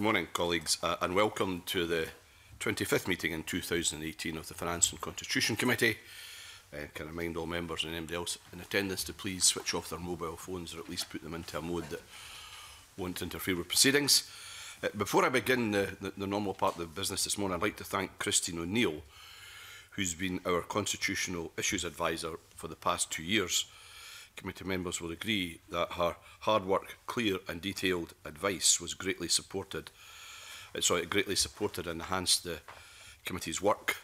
Good morning, colleagues, uh, and welcome to the 25th meeting in 2018 of the Finance and Constitution Committee. Uh, can I remind all members and anybody else in attendance to please switch off their mobile phones or at least put them into a mode that won't interfere with proceedings. Uh, before I begin the, the, the normal part of the business this morning, I'd like to thank Christine O'Neill, who's been our Constitutional Issues Advisor for the past two years, committee members will agree that her hard work, clear and detailed advice was greatly supported. Eh, sorry, it greatly supported and enhanced the committee's work.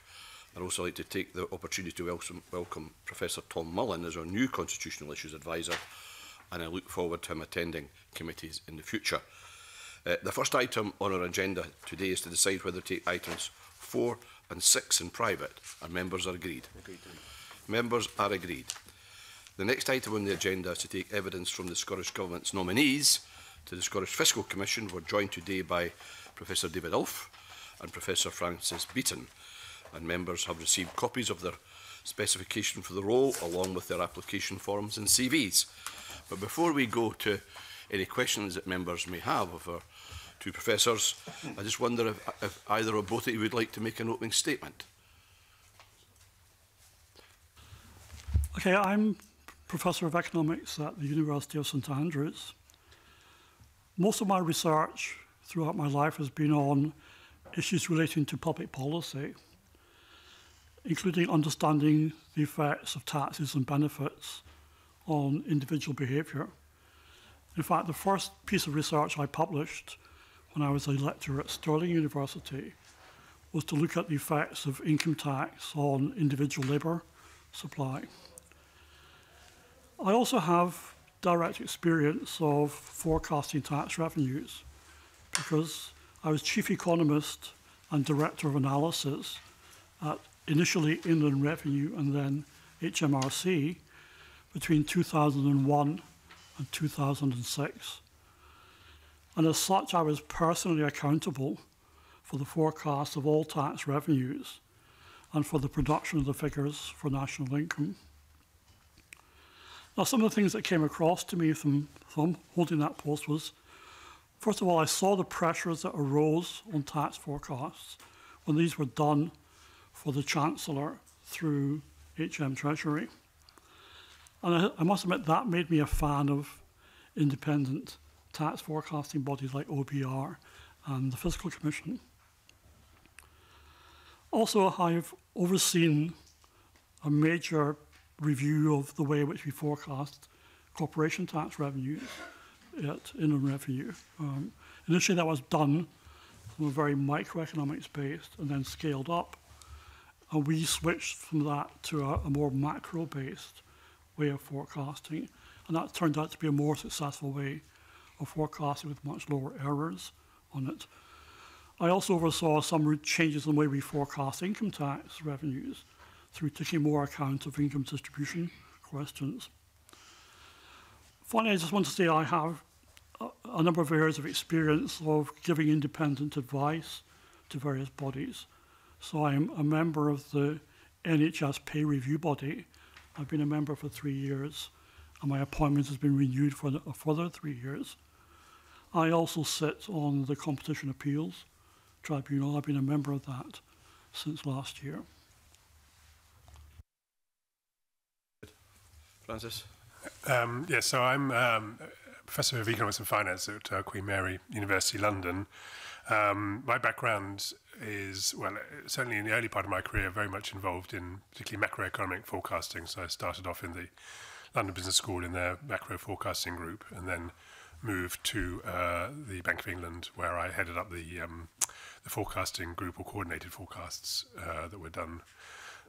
I'd also like to take the opportunity to welcome, welcome Professor Tom Mullen as our new Constitutional Issues Advisor, and I look forward to him attending committees in the future. Uh, the first item on our agenda today is to decide whether to take items 4 and 6 in private, and members are agreed. agreed. Members are agreed. The next item on the agenda is to take evidence from the Scottish Government's nominees to the Scottish Fiscal Commission. We're joined today by Professor David Ulf and Professor Francis Beaton. And members have received copies of their specification for the role along with their application forms and CVs. But before we go to any questions that members may have of our two professors, I just wonder if, if either or both of you would like to make an opening statement. Okay, I'm Professor of Economics at the University of St Andrews. Most of my research throughout my life has been on issues relating to public policy, including understanding the effects of taxes and benefits on individual behaviour. In fact, the first piece of research I published when I was a lecturer at Stirling University was to look at the effects of income tax on individual labour supply. I also have direct experience of forecasting tax revenues because I was chief economist and director of analysis at initially Inland Revenue and then HMRC between 2001 and 2006. And as such, I was personally accountable for the forecast of all tax revenues and for the production of the figures for national income. Now, some of the things that came across to me from, from holding that post was, first of all, I saw the pressures that arose on tax forecasts when these were done for the Chancellor through HM Treasury. And I, I must admit that made me a fan of independent tax forecasting bodies like OBR and the Fiscal Commission. Also, I've overseen a major review of the way in which we forecast corporation tax revenues at inland revenue. Um, initially, that was done from a very microeconomics based and then scaled up. And we switched from that to a, a more macro based way of forecasting. And that turned out to be a more successful way of forecasting with much lower errors on it. I also oversaw some changes in the way we forecast income tax revenues through taking more account of income distribution questions. Finally, I just want to say I have a, number of years of experience of giving independent advice to various bodies. So I am a member of the NHS pay review body. I've been a member for three years and my appointment has been renewed for a further three years. I also sit on the Competition Appeals Tribunal. I've been a member of that since last year. Francis? Um, yeah, so I'm um, Professor of Economics and Finance at uh, Queen Mary University London. Um, my background is, well, certainly in the early part of my career, very much involved in particularly macroeconomic forecasting. So I started off in the London Business School in their macro forecasting group and then moved to uh, the Bank of England where I headed up the, um, the forecasting group or coordinated forecasts uh, that were done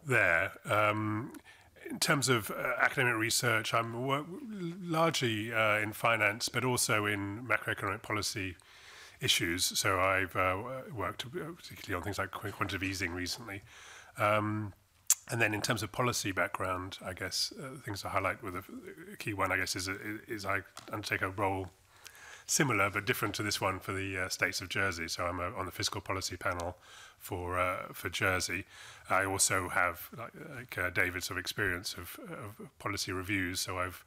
there. Um, in terms of uh, academic research, I'm largely uh, in finance, but also in macroeconomic policy issues. So I've uh, worked particularly on things like quantitative easing recently. Um, and then in terms of policy background, I guess uh, things to highlight with a, a key one, I guess, is, is I undertake a role similar but different to this one for the uh, states of Jersey. So I'm a, on the fiscal policy panel for uh, for Jersey. I also have like, like uh, David of experience of, of policy reviews, so I've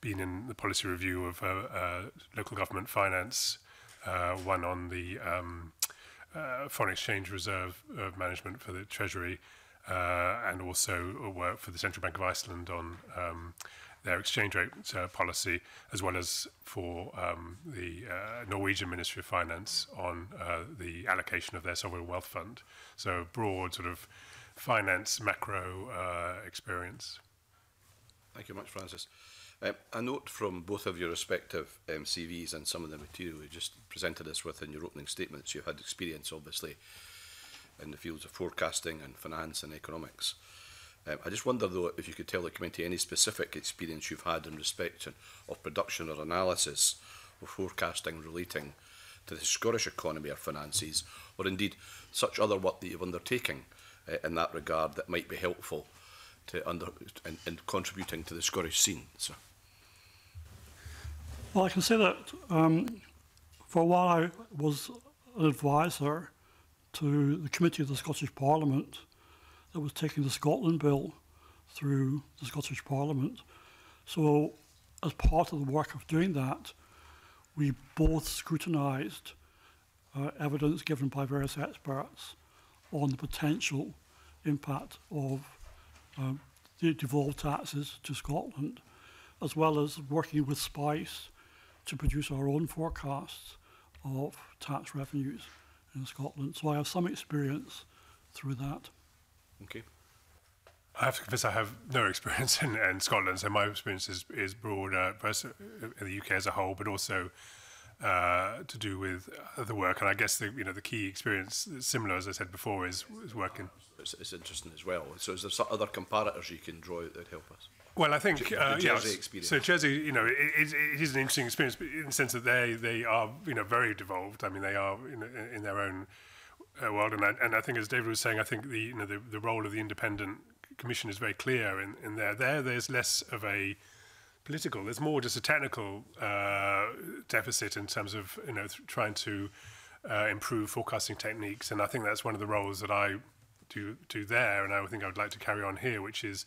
been in the policy review of uh, uh, local government finance, uh, one on the um, uh, foreign exchange reserve uh, management for the Treasury, uh, and also work for the Central Bank of Iceland on. Um, their exchange rate uh, policy, as well as for um, the uh, Norwegian Ministry of Finance on uh, the allocation of their sovereign wealth fund. So broad sort of finance macro uh, experience. Thank you much, Francis. Um, a note from both of your respective um, CVs and some of the material you just presented us with in your opening statements. You've had experience, obviously, in the fields of forecasting and finance and economics. Um, I just wonder, though, if you could tell the committee any specific experience you've had in respect of production or analysis or forecasting relating to the Scottish economy or finances, or indeed such other work that you've undertaken uh, in that regard that might be helpful to under in, in contributing to the Scottish scene. So. Well, I can say that um, for a while I was an advisor to the committee of the Scottish Parliament that was taking the Scotland Bill through the Scottish Parliament. So, as part of the work of doing that, we both scrutinised uh, evidence given by various experts on the potential impact of um, the devolved taxes to Scotland, as well as working with SPICE to produce our own forecasts of tax revenues in Scotland. So I have some experience through that. Okay. I have to confess I have no experience in, in Scotland, so my experience is, is broader, first in the UK as a whole, but also uh, to do with the work. And I guess the you know the key experience, similar as I said before, is, is working. It's, it's interesting as well. So, is there some other comparators you can draw that help us? Well, I think uh, Jersey yeah, experience. So Jersey, you know, it, it, it is an interesting experience, in the sense that they they are you know very devolved. I mean, they are in, in their own uh, world, and I, and I think as David was saying, I think the you know the, the role of the independent commission is very clear in, in there. There, there's less of a political. There's more just a technical uh, deficit in terms of you know trying to uh, improve forecasting techniques, and I think that's one of the roles that I do do there, and I think I would like to carry on here, which is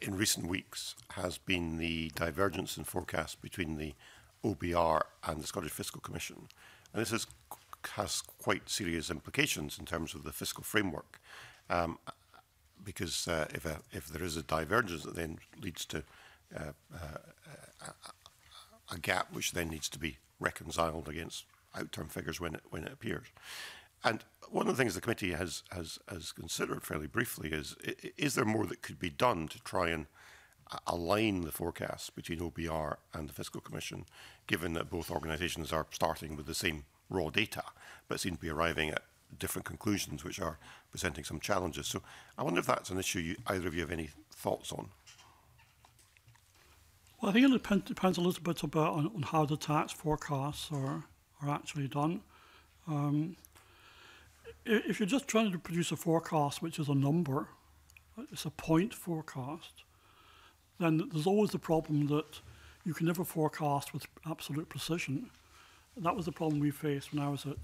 in recent weeks has been the divergence in forecast between the OBR and the Scottish Fiscal Commission, and this is, has quite serious implications in terms of the fiscal framework. Um, because uh, if, a, if there is a divergence that then leads to uh, uh, a, a gap which then needs to be reconciled against outturn figures when it, when it appears. And one of the things the committee has, has, has considered fairly briefly is, is there more that could be done to try and align the forecasts between OBR and the Fiscal Commission, given that both organisations are starting with the same raw data, but seem to be arriving at different conclusions, which are presenting some challenges. So I wonder if that's an issue you, either of you have any thoughts on. Well, I think it depends, depends a little bit about on, on how the tax forecasts are, are actually done. Um, if you're just trying to produce a forecast, which is a number, it's a point forecast, then there's always the problem that you can never forecast with absolute precision. That was the problem we faced when I was at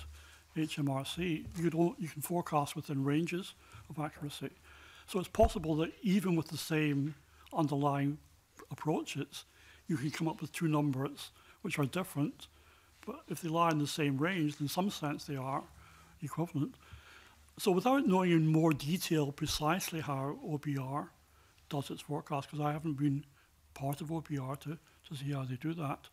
HMRC, you, don't, you can forecast within ranges of accuracy. So it's possible that even with the same underlying approaches, you can come up with two numbers which are different, but if they lie in the same range, in some sense they are equivalent. So without knowing in more detail precisely how OBR does its forecast, because I haven't been part of OBR to, to see how they do that,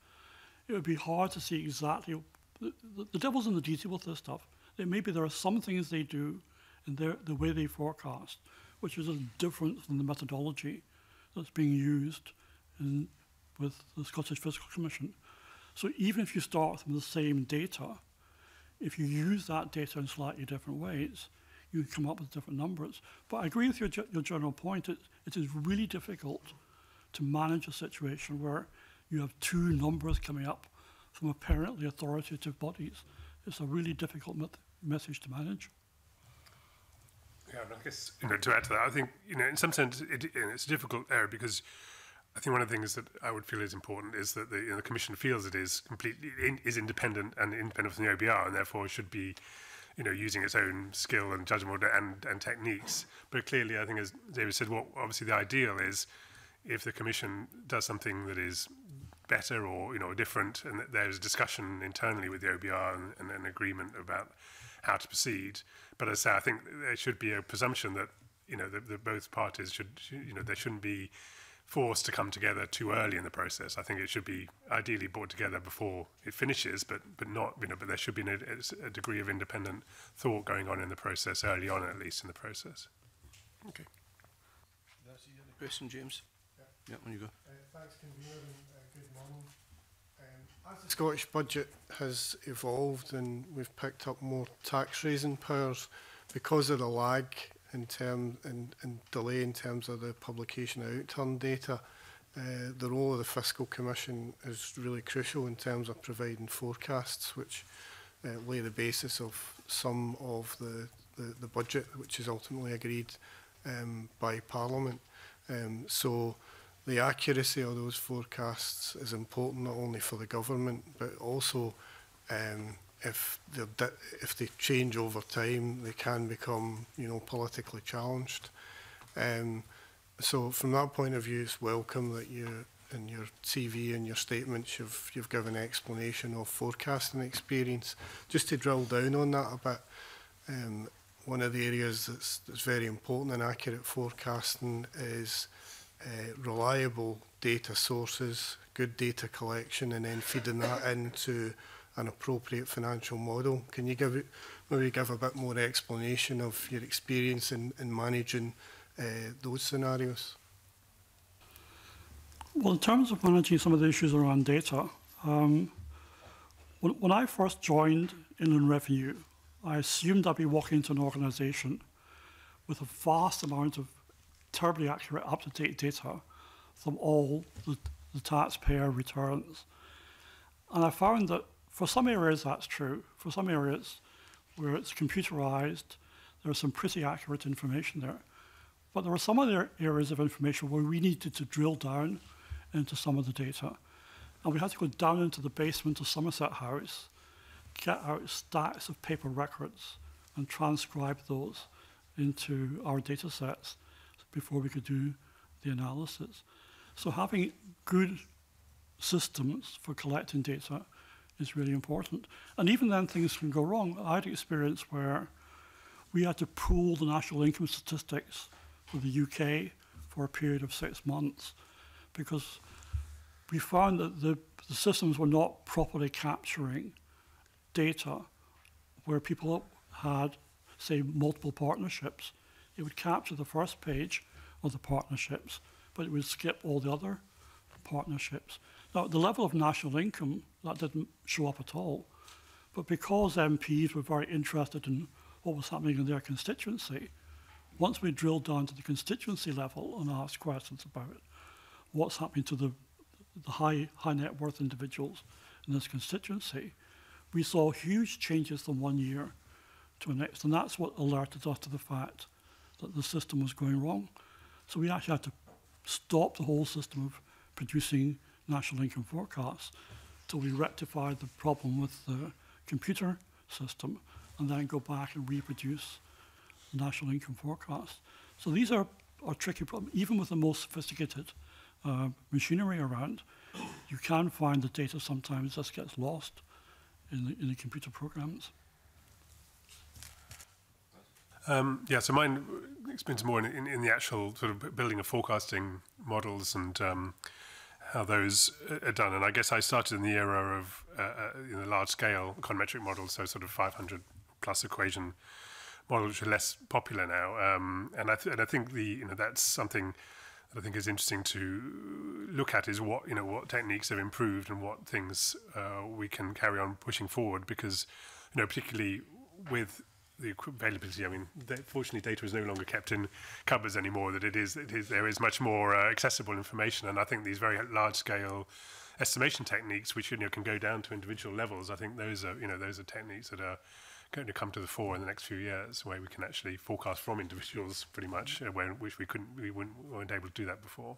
it would be hard to see exactly the, the, devil's in the detail with this stuff. maybe there are some things they do and their, the way they forecast, which is a different from the methodology that's being used in, with the Scottish Fiscal Commission. So even if you start from the same data, if you use that data in slightly different ways, you come up with different numbers. But I agree with your, your general point. It, it is really difficult to manage a situation where you have two numbers coming up from apparently authoritative bodies is a really difficult message to manage. Yeah, I guess you know to add to that, I think you know in some sense it, it's a difficult area because I think one of the things that I would feel is important is that the, you know, the commission feels it is completely in, is independent and independent from the OBR, and therefore should be you know using its own skill and judgment and and techniques. But clearly, I think as David said, what obviously the ideal is if the commission does something that is better or you know different and there's a discussion internally with the OBR and, and an agreement about how to proceed but as I say I think there should be a presumption that you know that, that both parties should you know there shouldn't be forced to come together too early in the process I think it should be ideally brought together before it finishes but but not you know but there should be a, a degree of independent thought going on in the process early on at least in the process okay question James yeah, yeah when you go uh, thanks convener Um, the Scottish budget has evolved and we've picked up more tax raising powers because of the lag in term and, and delay in terms of the publication of outturn data. Uh, the role of the Fiscal Commission is really crucial in terms of providing forecasts which uh, lay the basis of some of the, the, the budget which is ultimately agreed um, by Parliament. Um, so the accuracy of those forecasts is important not only for the government but also um, if they if they change over time they can become you know politically challenged um, so from that point of view it's welcome that you in your CV and your statements you've you've given explanation of forecasting experience just to drill down on that a bit um, one of the areas that's, that's very important in accurate forecasting is uh, reliable data sources, good data collection, and then feeding that into an appropriate financial model. Can you give maybe give a bit more explanation of your experience in, in managing uh, those scenarios? Well, in terms of managing some of the issues around data, um, when, when, I first joined Inland Revenue, I assumed I'd be walking into an organisation with a vast amount of terribly accurate, up-to-date data from all the, the taxpayer returns. And I found that for some areas that's true. For some areas where it's computerized, there's some pretty accurate information there. But there are some other areas of information where we needed to drill down into some of the data. And we had to go down into the basement of Somerset House, get out stacks of paper records, and transcribe those into our data sets before we could do the analysis. So having good systems for collecting data is really important. And even then, things can go wrong. I had experience where we had to pool the national income statistics for the UK for a period of six months because we found that the, the systems were not properly capturing data where people had, say, multiple partnerships it would capture the first page of the partnerships, but it would skip all the other partnerships. Now, the level of national income, that didn't show up at all, but because MPs were very interested in what was happening in their constituency, once we drilled down to the constituency level and asked questions about it, what's happening to the, the high, high net worth individuals in this constituency, we saw huge changes from one year to the next, and that's what alerted us to the fact that the system was going wrong. So we actually had to stop the whole system of producing national income forecasts till we rectified the problem with the computer system and then go back and reproduce national income forecasts. So these are, are tricky problems. Even with the most sophisticated uh, machinery around, you can find the data sometimes just gets lost in the, in the computer programs. Um, yeah, so mine explains more in, in, in, the actual sort of building of forecasting models and um, how those uh, are done. And I guess I started in the era of uh, uh, the large scale econometric models, so sort of 500 plus equation models, which are less popular now. Um, and I and I think the you know that's something that I think is interesting to look at is what you know what techniques have improved and what things uh, we can carry on pushing forward because you know particularly with the availability. I mean, fortunately, data is no longer kept in cupboards anymore. That it is, it is there is much more uh, accessible information, and I think these very large-scale estimation techniques, which you know can go down to individual levels, I think those are you know those are techniques that are going to come to the fore in the next few years, where we can actually forecast from individuals pretty much, uh, where, which we couldn't we weren't, weren't able to do that before.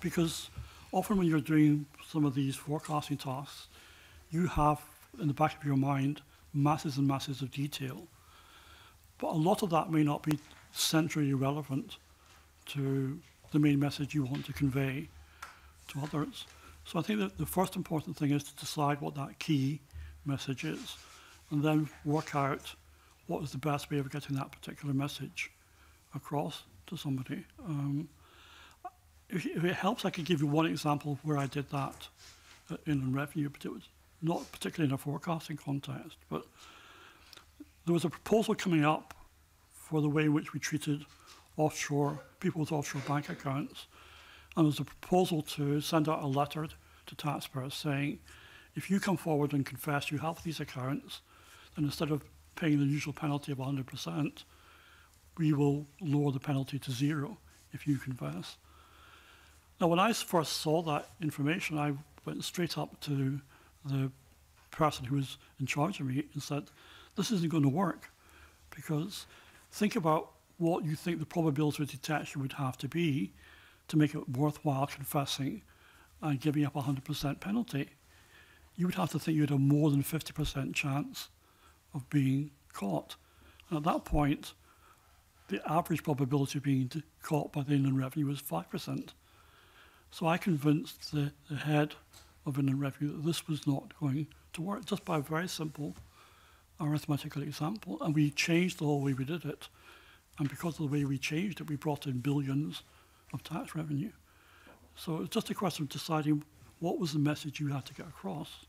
Because often when you're doing some of these forecasting tasks, you have in the back of your mind masses and masses of detail. But a lot of that may not be centrally relevant to the main message you want to convey to others. So I think that the first important thing is to decide what that key message is and then work out what is the best way of getting that particular message across to somebody. Um, if, if, it helps, I could give you one example where I did that at Inland revenue, but it was not particularly in a forecasting context. But there was a proposal coming up for the way in which we treated offshore people's offshore bank accounts. And there's a proposal to send out a letter to taxpayers saying, if you come forward and confess you have these accounts, then instead of paying the usual penalty of 100%, we will lower the penalty to zero if you confess. Now, when I first saw that information, I went straight up to the person who was in charge of me and said, this isn't going to work because think about what you think the probability of detection would have to be to make it worthwhile confessing and giving up a 100% penalty. You would have to think you had a more than 50% chance of being caught. And at that point, the average probability of being caught by the Inland Revenue was 5%. So I convinced the, the head of Inland Revenue that this was not going to work just by a very simple arithmetical example. And we changed the whole way we did it and because of the way we changed it, we brought in billions of tax revenue. So it's just a question of deciding what was the message you had to get across,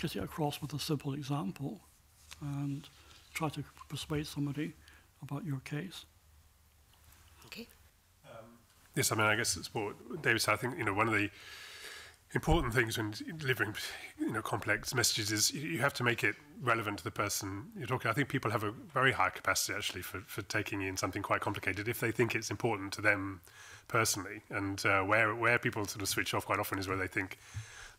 get it across with a simple example, and try to persuade somebody about your case. Okay. Um, yes, I mean, I guess it's what David said. I think, you know, one of the important things when delivering you know complex messages is you have to make it relevant to the person you're talking. I think people have a very high capacity actually for, for taking in something quite complicated if they think it's important to them personally. And uh, where where people sort of switch off quite often is where they think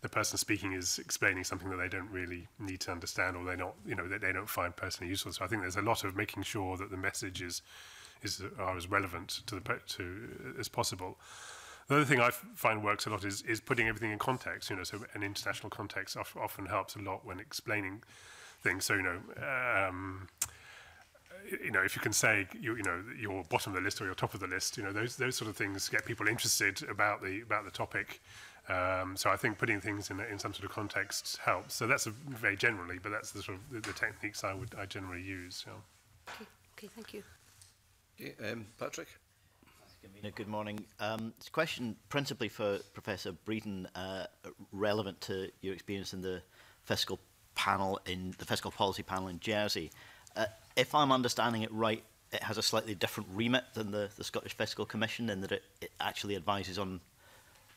the person speaking is explaining something that they don't really need to understand or they not you know that they don't find personally useful. So I think there's a lot of making sure that the message is is are as relevant to the to as possible. The other thing I find works a lot is, is putting everything in context, you know, so an international context often helps a lot when explaining things. So, you know, um, you know, if you can say you, you know you're bottom of the list or you're top of the list, you know those those sort of things get people interested about the about the topic. Um, so I think putting things in in some sort of context helps. So that's a, very generally, but that's the sort of the, the techniques I would I generally use. Yeah. Okay. Okay. Thank you. Okay, um, Patrick. No, good morning. Um, it's a question principally for Professor Breeden, uh, relevant to your experience in the fiscal panel in the fiscal policy panel in Jersey. Uh, if I'm understanding it right, it has a slightly different remit than the, the Scottish Fiscal Commission in that it, it actually advises on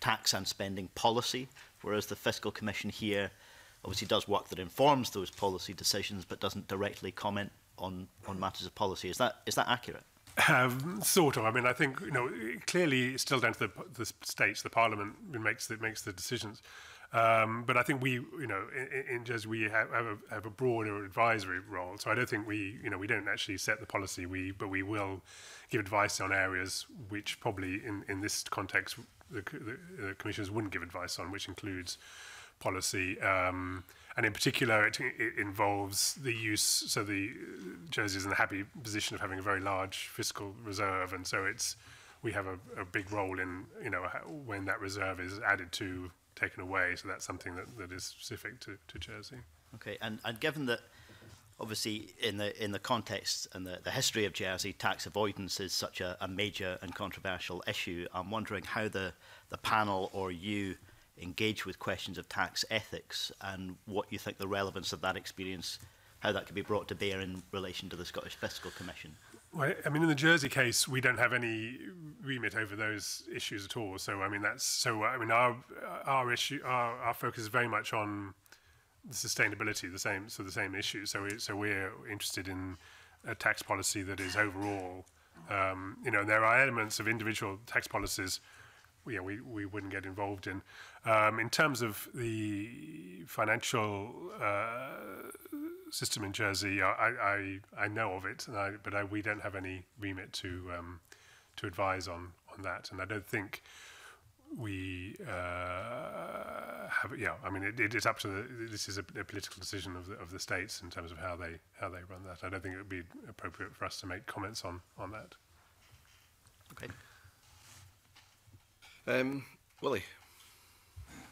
tax and spending policy, whereas the Fiscal Commission here obviously does work that informs those policy decisions but doesn't directly comment on, on matters of policy. Is that, is that accurate? Um, sort of. I mean, I think you know clearly it's still down to the, the states, the parliament makes the, makes the decisions. Um, but I think we, you know, in, in just we have, have, a, have a broader advisory role. So I don't think we, you know, we don't actually set the policy. We, but we will give advice on areas which probably in, in this context the, the, the commissioners wouldn't give advice on, which includes policy. Um, and in particular, it, it, involves the use. So the uh, Jersey is in the happy position of having a very large fiscal reserve, and so it's we have a, a big role in you know when that reserve is added to, taken away. So that's something that, that is specific to, to Jersey. Okay, and and given that obviously in the in the context and the, the history of Jersey, tax avoidance is such a, a major and controversial issue. I'm wondering how the, the panel or you engage with questions of tax ethics and what you think the relevance of that experience, how that could be brought to bear in relation to the Scottish Fiscal Commission? Well, I mean, in the Jersey case, we don't have any remit over those issues at all. So, I mean, that's so. I mean, our our issue, our, our focus is very much on the sustainability, the same so the same issue. So, we, so we're interested in a tax policy that is overall. Um, you know, there are elements of individual tax policies. Yeah, we we wouldn't get involved in. Um, in terms of the financial uh, system in Jersey, I, I, I know of it, and I, but I, we don't have any remit to um, to advise on on that, and I don't think we uh, have. Yeah, I mean, it, it is up to the, this is a, a political decision of the, of the states in terms of how they how they run that. I don't think it would be appropriate for us to make comments on on that. Okay. Um, Willie.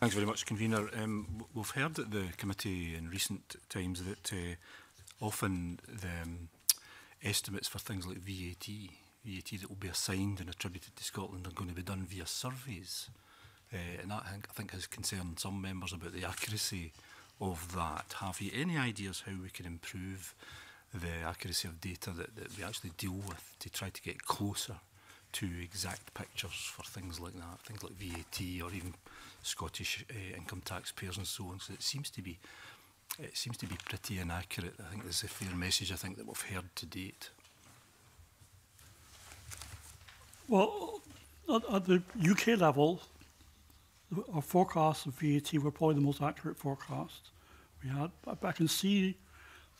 Thanks very much, Convener. Um, we've heard at the committee in recent times that uh, often the um, estimates for things like VAT, VAT that will be assigned and attributed to Scotland are going to be done via surveys. Uh, and that, I think, has concerned some members about the accuracy of that. Have you any ideas how we can improve the accuracy of data that, that we actually deal with to try to get closer to exact pictures for things like that, things like VAT or even Scottish uh, income taxpayers and so on. So it seems to be it seems to be pretty inaccurate. I think is a fair message I think that we've heard to date. Well, at, at the UK level, our forecasts of VAT were probably the most accurate forecast we had. But I can see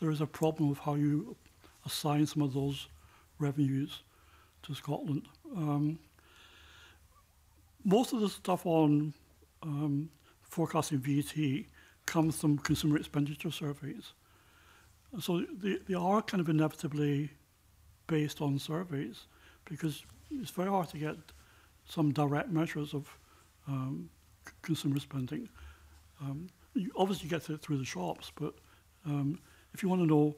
there is a problem with how you assign some of those revenues to Scotland. Um, most of the stuff on um, forecasting VAT comes from consumer expenditure surveys. So they, they are kind of inevitably based on surveys because it's very hard to get some direct measures of um, consumer spending. Um, you obviously get it through the shops, but um, if you want to know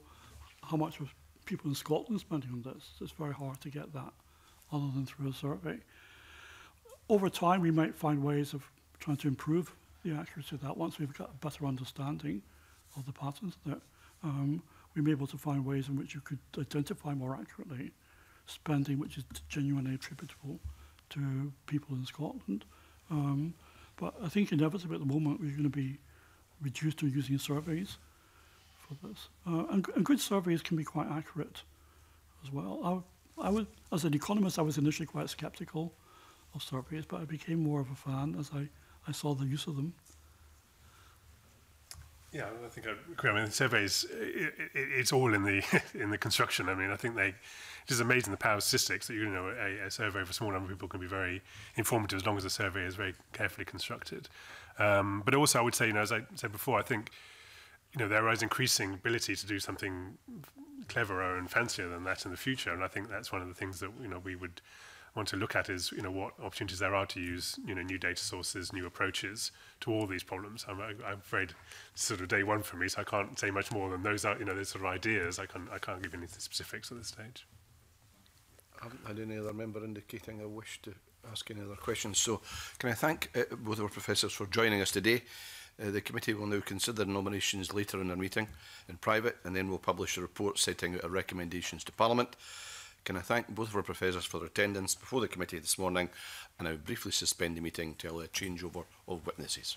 how much people in Scotland spending on this, it's very hard to get that other than through a survey. Over time, we might find ways of trying to improve the accuracy of that once we've got a better understanding of the patterns that um, we may be able to find ways in which you could identify more accurately spending which is genuinely attributable to people in Scotland. Um, but I think inevitably at the moment we're going to be reduced to using surveys for this. Uh, and, and, good surveys can be quite accurate as well. I, I was, as an economist, I was initially quite sceptical of surveys, but I became more of a fan as I I saw the use of them. Yeah, I think I agree. I mean, surveys, it, it, it's all in the in the construction. I mean, I think they, it is amazing the power of statistics that, you know, a, a survey for a small number of people can be very informative as long as the survey is very carefully constructed. Um, but also, I would say, you know, as I said before, I think, you know, there is increasing ability to do something cleverer and fancier than that in the future. And I think that's one of the things that, you know, we would want to look at is you know what opportunities there are to use you know new data sources, new approaches to all these problems. I'm, I'm afraid sort of day one for me, so I can't say much more than those are you know those sort of ideas. I can I can't give any specifics at this stage. I haven't had any other member indicating a wish to ask any other questions. So can I thank uh, both of our professors for joining us today. Uh, the committee will now consider nominations later in our meeting in private and then we'll publish a report setting out our recommendations to Parliament. Can I thank both of our professors for their attendance before the committee this morning and I will briefly suspend the meeting to allow a changeover of witnesses.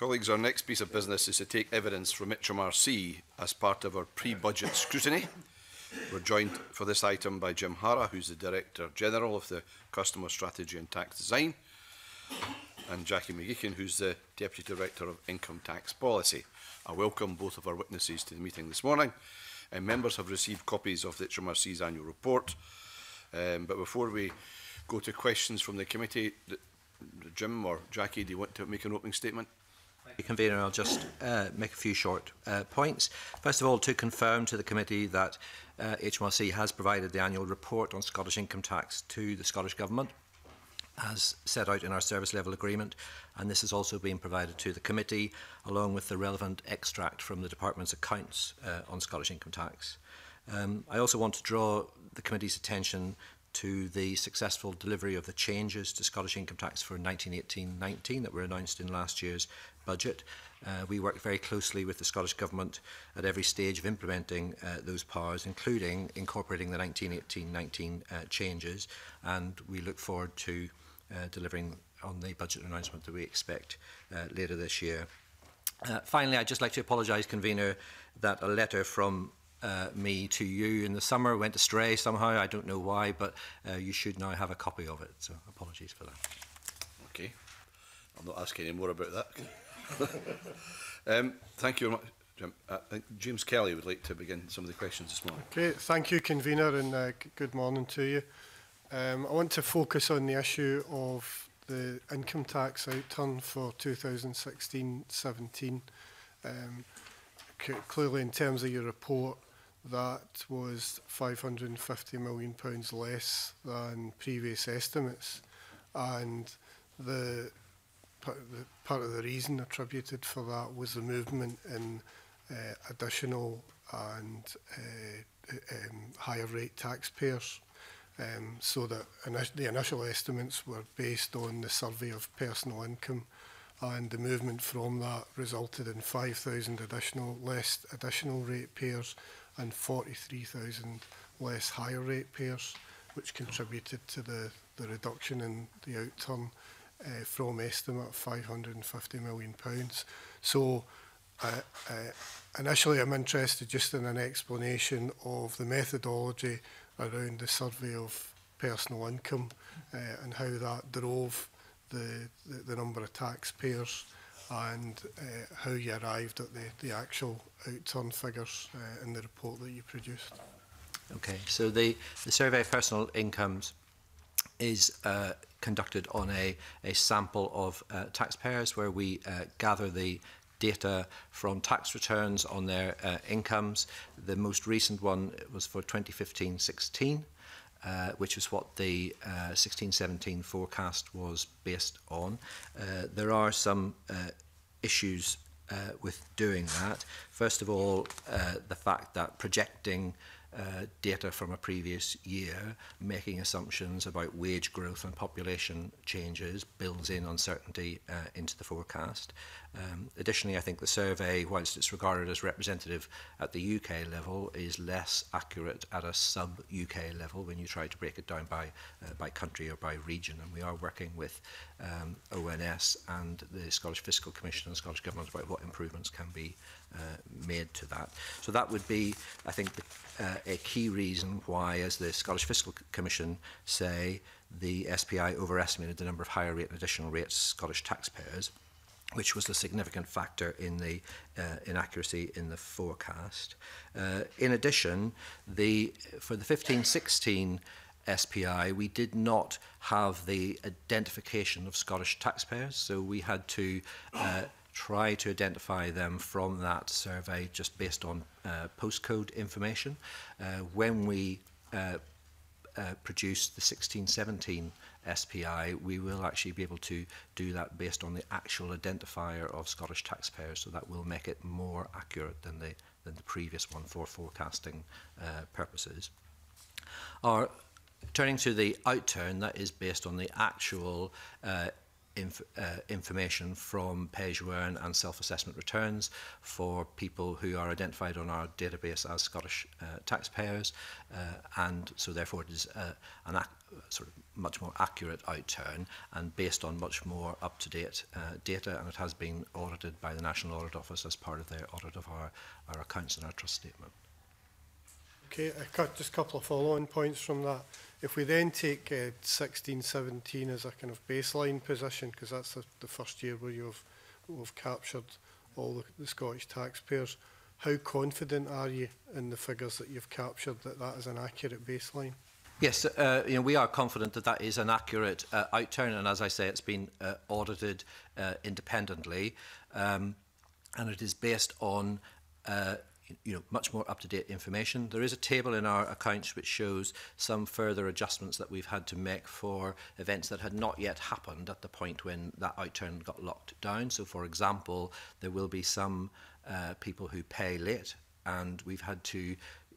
Colleagues, our next piece of business is to take evidence from HMRC as part of our pre-budget scrutiny. We're joined for this item by Jim Hara, who's the Director General of the Customer Strategy and Tax Design, and Jackie McGeechan, who's the Deputy Director of Income Tax Policy. I welcome both of our witnesses to the meeting this morning. And uh, members have received copies of the HMRC's annual report. Um, but before we go to questions from the committee, Jim or Jackie, do you want to make an opening statement? Convener, I'll just uh, make a few short uh, points. First of all, to confirm to the committee that uh, HMRC has provided the annual report on Scottish income tax to the Scottish Government as set out in our service level agreement and this has also been provided to the committee along with the relevant extract from the department's accounts uh, on Scottish income tax. Um, I also want to draw the committee's attention to the successful delivery of the changes to Scottish income tax for 1918-19 that were announced in last year's budget. Uh, we worked very closely with the Scottish Government at every stage of implementing uh, those powers, including incorporating the 1918-19 uh, changes, and we look forward to uh, delivering on the budget announcement that we expect uh, later this year. Uh, finally, I'd just like to apologise, Convener, that a letter from uh, me to you in the summer went astray somehow. I don't know why, but uh, you should now have a copy of it. So apologies for that. Okay. I'm not asking any more about that. um, thank you very much. Jim. Uh, uh, James Kelly would like to begin some of the questions this morning. Okay, thank you, convener, and uh, good morning to you. Um, I want to focus on the issue of the income tax outturn for 2016-17. Um, clearly, in terms of your report, that was £550 million less than previous estimates. And the part of the reason attributed for that was the movement in uh, additional and uh, um, higher rate taxpayers. Um, so that init the initial estimates were based on the survey of personal income and the movement from that resulted in 5,000 additional less additional rate payers and 43,000 less higher rate payers, which contributed to the, the reduction in the outturn uh, from estimate 550 million pounds. So uh, uh, initially I'm interested just in an explanation of the methodology around the survey of personal income uh, and how that drove the, the, the number of taxpayers and uh, how you arrived at the, the actual outturn figures uh, in the report that you produced. Okay, so the, the survey of personal incomes is uh, conducted on a, a sample of uh, taxpayers where we uh, gather the data from tax returns on their uh, incomes. The most recent one was for 2015-16, uh, which is what the 16-17 uh, forecast was based on. Uh, there are some uh, issues uh, with doing that. First of all, the fact that projecting uh, data from a previous year, making assumptions about wage growth and population changes, builds in uncertainty uh, into the forecast. Um, additionally, I think the survey, whilst it's regarded as representative at the UK level, is less accurate at a sub-UK level when you try to break it down by, uh, by country or by region. And we are working with um, ONS and the Scottish Fiscal Commission and Scottish Government about what improvements can be uh, made to that. So that would be, I think, the, uh, a key reason why, as the Scottish Fiscal Commission say, the SPI overestimated the number of higher rate and additional rates Scottish taxpayers, which was the significant factor in the uh, inaccuracy in the forecast. Uh, in addition, the for the 1516 SPI, we did not have the identification of Scottish taxpayers, so we had to uh, try to identify them from that survey just based on uh, postcode information. Uh, when we uh, uh, produce the 1617 SPI, we will actually be able to do that based on the actual identifier of Scottish taxpayers, so that will make it more accurate than the, than the previous one for forecasting uh, purposes. Our Turning to the outturn, that is based on the actual uh, inf uh, information from earn and self-assessment returns for people who are identified on our database as Scottish uh, taxpayers, uh, and so therefore it is uh, an sort of much more accurate outturn and based on much more up-to-date uh, data, and it has been audited by the National Audit Office as part of their audit of our, our accounts and our trust statement. Okay, I cut just a couple of follow-on points from that. If we then take uh, 16, 17 as a kind of baseline position, because that's the, the first year where you've, we've captured all the, the Scottish taxpayers, how confident are you in the figures that you've captured that that is an accurate baseline? Yes, uh, you know, we are confident that that is an accurate uh, outturn, and as I say, it's been uh, audited uh, independently, um, and it is based on uh, you know, much more up-to-date information. There is a table in our accounts which shows some further adjustments that we've had to make for events that had not yet happened at the point when that outturn got locked down. So, for example, there will be some uh, people who pay late, and we've had to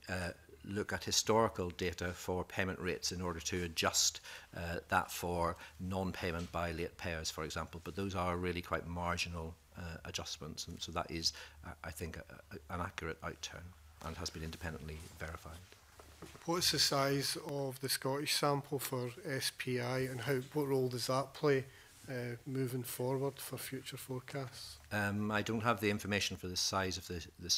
uh, look at historical data for payment rates in order to adjust uh, that for non-payment by late payers, for example. But those are really quite marginal uh, adjustments. And so that is, uh, I think, a, a, an accurate outturn and has been independently verified. What's the size of the Scottish sample for SPI and how, what role does that play uh, moving forward for future forecasts? Um, I don't have the information for the size of the, the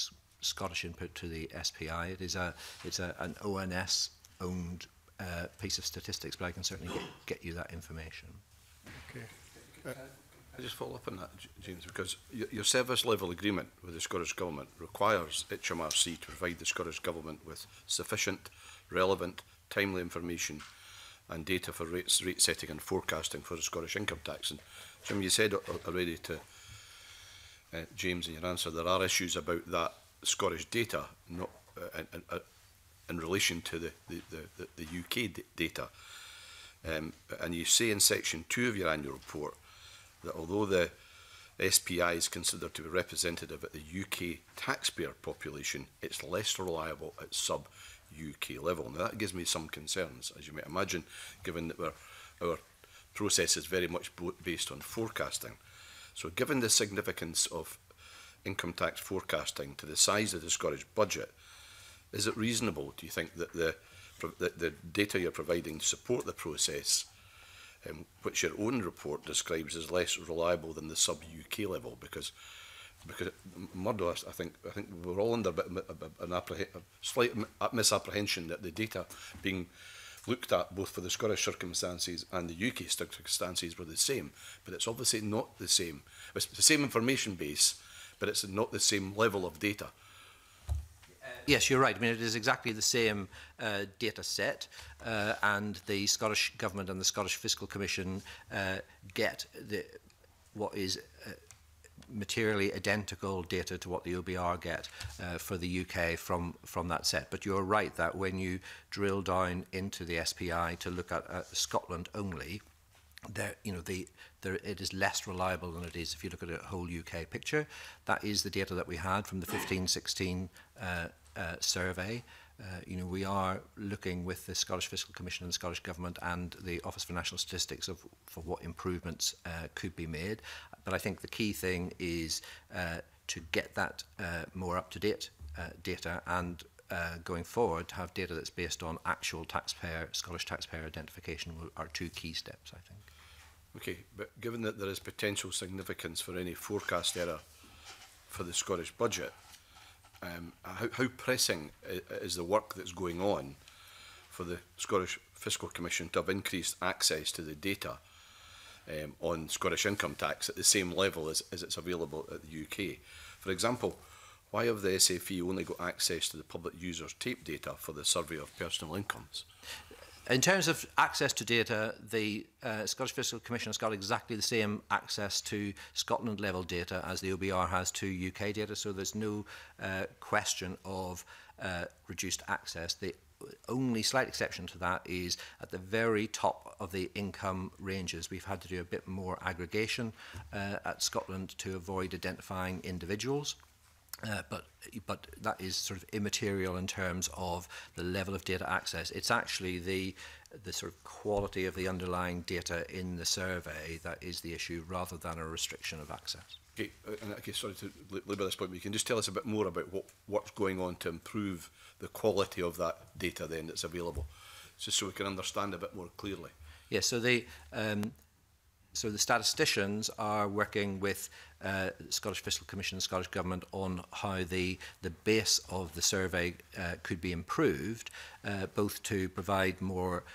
Scottish input to the SPI. It is a, it's a, an ONS owned uh, piece of statistics, but I can certainly get, get you that information. Okay. Uh, I just follow up on that, James, because your service level agreement with the Scottish Government requires HMRC to provide the Scottish Government with sufficient, relevant, timely information and data for rates, rate setting and forecasting for the Scottish income tax. And Jim, you said already to uh, James in your answer, there are issues about that Scottish data not uh, in, uh, in relation to the, the, the, the UK data. Um, and you say in section two of your annual report that although the SPI is considered to be representative at the UK taxpayer population, it's less reliable at sub UK level. Now that gives me some concerns, as you might imagine, given that our process is very much based on forecasting. So given the significance of income tax forecasting to the size of the Scottish budget, is it reasonable, do you think, that the, that the data you're providing to support the process um, which your own report describes as less reliable than the sub UK level because because Murdo, I think I think we're all under a bit an appreh a slight misapprehension that the data being looked at both for the Scottish circumstances and the UK circumstances were the same, but it's obviously not the same. It's the same information base, but it's not the same level of data yes, you're right. I mean, it is exactly the same uh, data set, uh, and the Scottish Government and the Scottish Fiscal Commission uh, get the, what is uh, materially identical data to what the OBR get uh, for the UK from, from that set. But you're right that when you drill down into the SPI to look at uh, Scotland only, there, you know, the, there, it is less reliable than it is if you look at a whole UK picture. That is the data that we had from the 15-16 uh, uh, survey. Uh, you know, we are looking with the Scottish Fiscal Commission and the Scottish Government and the Office for National Statistics of, for what improvements uh, could be made. But I think the key thing is uh, to get that uh, more up-to-date uh, data and uh, going forward to have data that's based on actual taxpayer, Scottish taxpayer identification are two key steps, I think. Okay, but given that there is potential significance for any forecast error for the Scottish budget, um, how, how pressing is the work that's going on for the Scottish Fiscal Commission to have increased access to the data um, on Scottish income tax at the same level as, as it's available at the UK? For example, why have the SFE only got access to the public user's tape data for the survey of personal incomes? In terms of access to data, the uh, Scottish Fiscal Commission has got exactly the same access to Scotland level data as the OBR has to UK data, so there's no uh, question of uh, reduced access. The only slight exception to that is at the very top of the income ranges. We've had to do a bit more aggregation uh, at Scotland to avoid identifying individuals. Uh, but but that is sort of immaterial in terms of the level of data access. It's actually the the sort of quality of the underlying data in the survey that is the issue, rather than a restriction of access. Okay, uh, and uh, okay, sorry to labour this point, but you can just tell us a bit more about what what's going on to improve the quality of that data then that's available, just so we can understand a bit more clearly. Yes. Yeah, so the um, so the statisticians are working with uh, Scottish Fiscal Commission and Scottish Government on how the, the base of the survey uh, could be improved, uh, both to provide more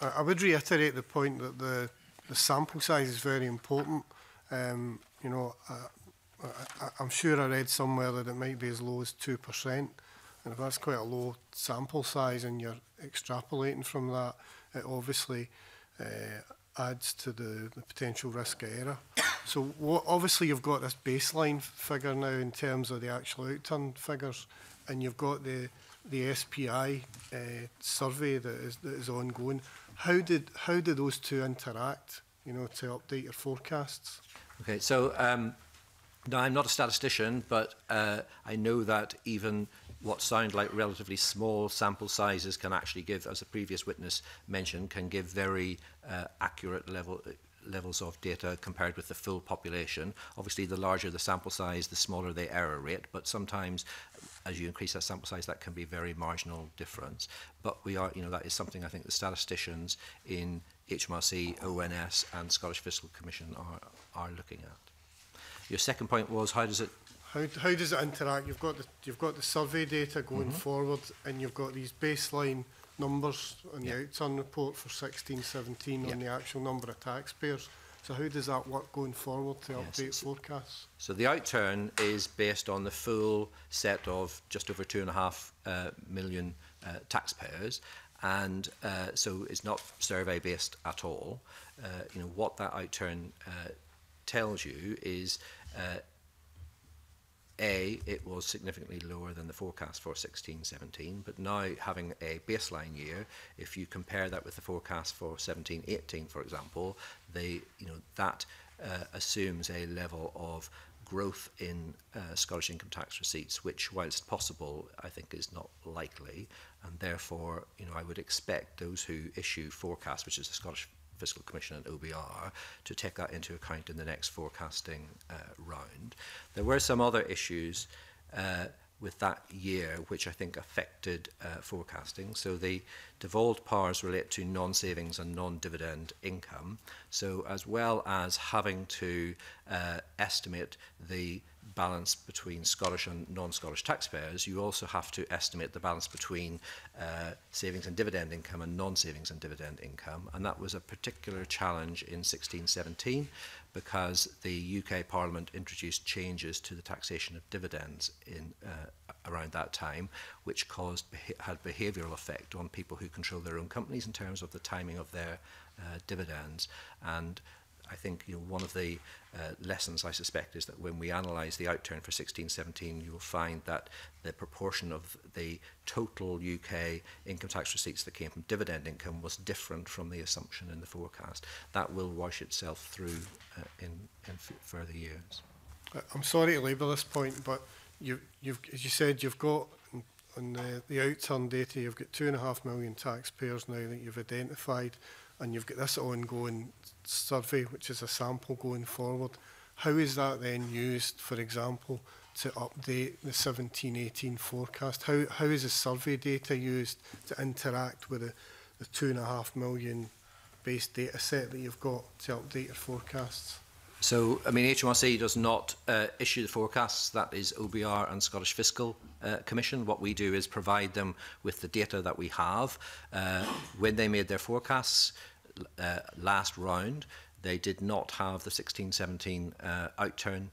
I, I would reiterate the point that the, the sample size is very important. Um, you know, I, I, I'm sure I read somewhere that it might be as low as 2%. And if that's quite a low sample size and you're extrapolating from that, it obviously uh, adds to the, the potential risk of error. so what, obviously you've got this baseline figure now in terms of the actual outturn figures, and you've got the the SPI uh, survey that is that is ongoing. How did how do those two interact? You know, to update your forecasts. Okay, so um, now I'm not a statistician, but uh, I know that even what sound like relatively small sample sizes can actually give, as the previous witness mentioned, can give very uh, accurate level levels of data compared with the full population. Obviously, the larger the sample size, the smaller the error rate, but sometimes as you increase that sample size, that can be very marginal difference. But we are, you know, that is something I think the statisticians in HMRC, ONS and Scottish Fiscal Commission are, are looking at. Your second point was how does it How, how does it interact? You've got the, you've got the survey data going mm -hmm. forward and you've got these baseline numbers on yep. the outturn report for 16, 17 yep. on the actual number of taxpayers. So how does that work going forward to yes, update so, forecasts? So the outturn is based on the full set of just over two and a half uh, million uh, taxpayers, and uh, so it's not survey based at all. Uh, you know what that outturn uh, tells you is uh, A, it was significantly lower than the forecast for 16-17, but now having a baseline year, if you compare that with the forecast for 17-18, for example, they, you know, that uh, assumes a level of growth in uh, Scottish income tax receipts, which, whilst possible, I think is not likely, and therefore, you know, I would expect those who issue forecasts, which is the Scottish Fiscal Commission and OBR to take that into account in the next forecasting uh, round. There were some other issues uh, with that year which I think affected uh, forecasting. So the devolved powers relate to non-savings and non-dividend income. So as well as having to uh, estimate the balance between Scottish and non-Scottish taxpayers, you also have to estimate the balance between uh, savings and dividend income and non-savings and dividend income. And that was a particular challenge in 1617 because the UK Parliament introduced changes to the taxation of dividends in uh, around that time, which caused had behavioural effect on people who control their own companies in terms of the timing of their uh, dividends. And I think you know, one of the uh, lessons I suspect is that when we analyse the outturn for 16-17, you will find that the proportion of the total UK income tax receipts that came from dividend income was different from the assumption in the forecast. That will wash itself through uh, in, in further years. Uh, I'm sorry to labour this point, but you, you've, as you said, you've got on the, the outturn data, you've got two and a half million taxpayers now that you've identified, and you've got this ongoing survey, which is a sample going forward, how is that then used, for example, to update the 17-18 forecast? How, how is the survey data used to interact with the, the two and a half million based data set that you've got to update your forecasts? So, I mean, HMRC does not uh, issue the forecasts. That is OBR and Scottish Fiscal uh, Commission. What we do is provide them with the data that we have. Uh, when they made their forecasts, uh, last round, they did not have the 1617 uh, outturn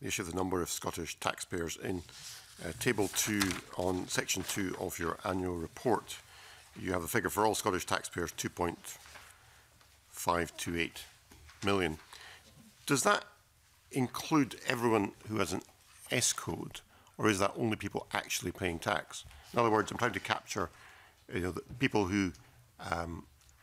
the issue of the number of Scottish taxpayers in Uh, table 2 on section 2 of your annual report, you have a figure for all Scottish taxpayers 2.528 million. Does that include everyone who has an S code, or is that only people actually paying tax? In other words, I'm trying to capture you know, people who um,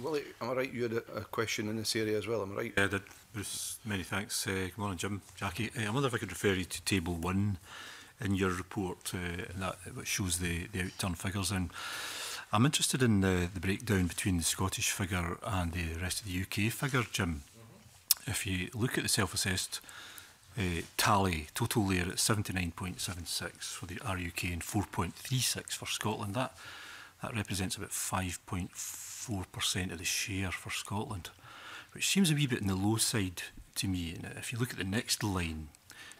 Well, am I right? You had a, a question in this area as well. Am I right? Yeah, uh, Bruce. Many thanks. Uh, good morning, Jim, Jackie. Uh, I wonder if I could refer you to Table One in your report, uh, and that uh, shows the, the outturn figures. And I'm interested in the, the breakdown between the Scottish figure and the rest of the UK figure, Jim. Mm-hmm. If you look at the self-assessed uh, tally, total there at 79.76 for the RUK and 4.36 for Scotland, that that represents about 5.4% of the share for Scotland, which seems a wee bit on the low side to me. And if you look at the next line,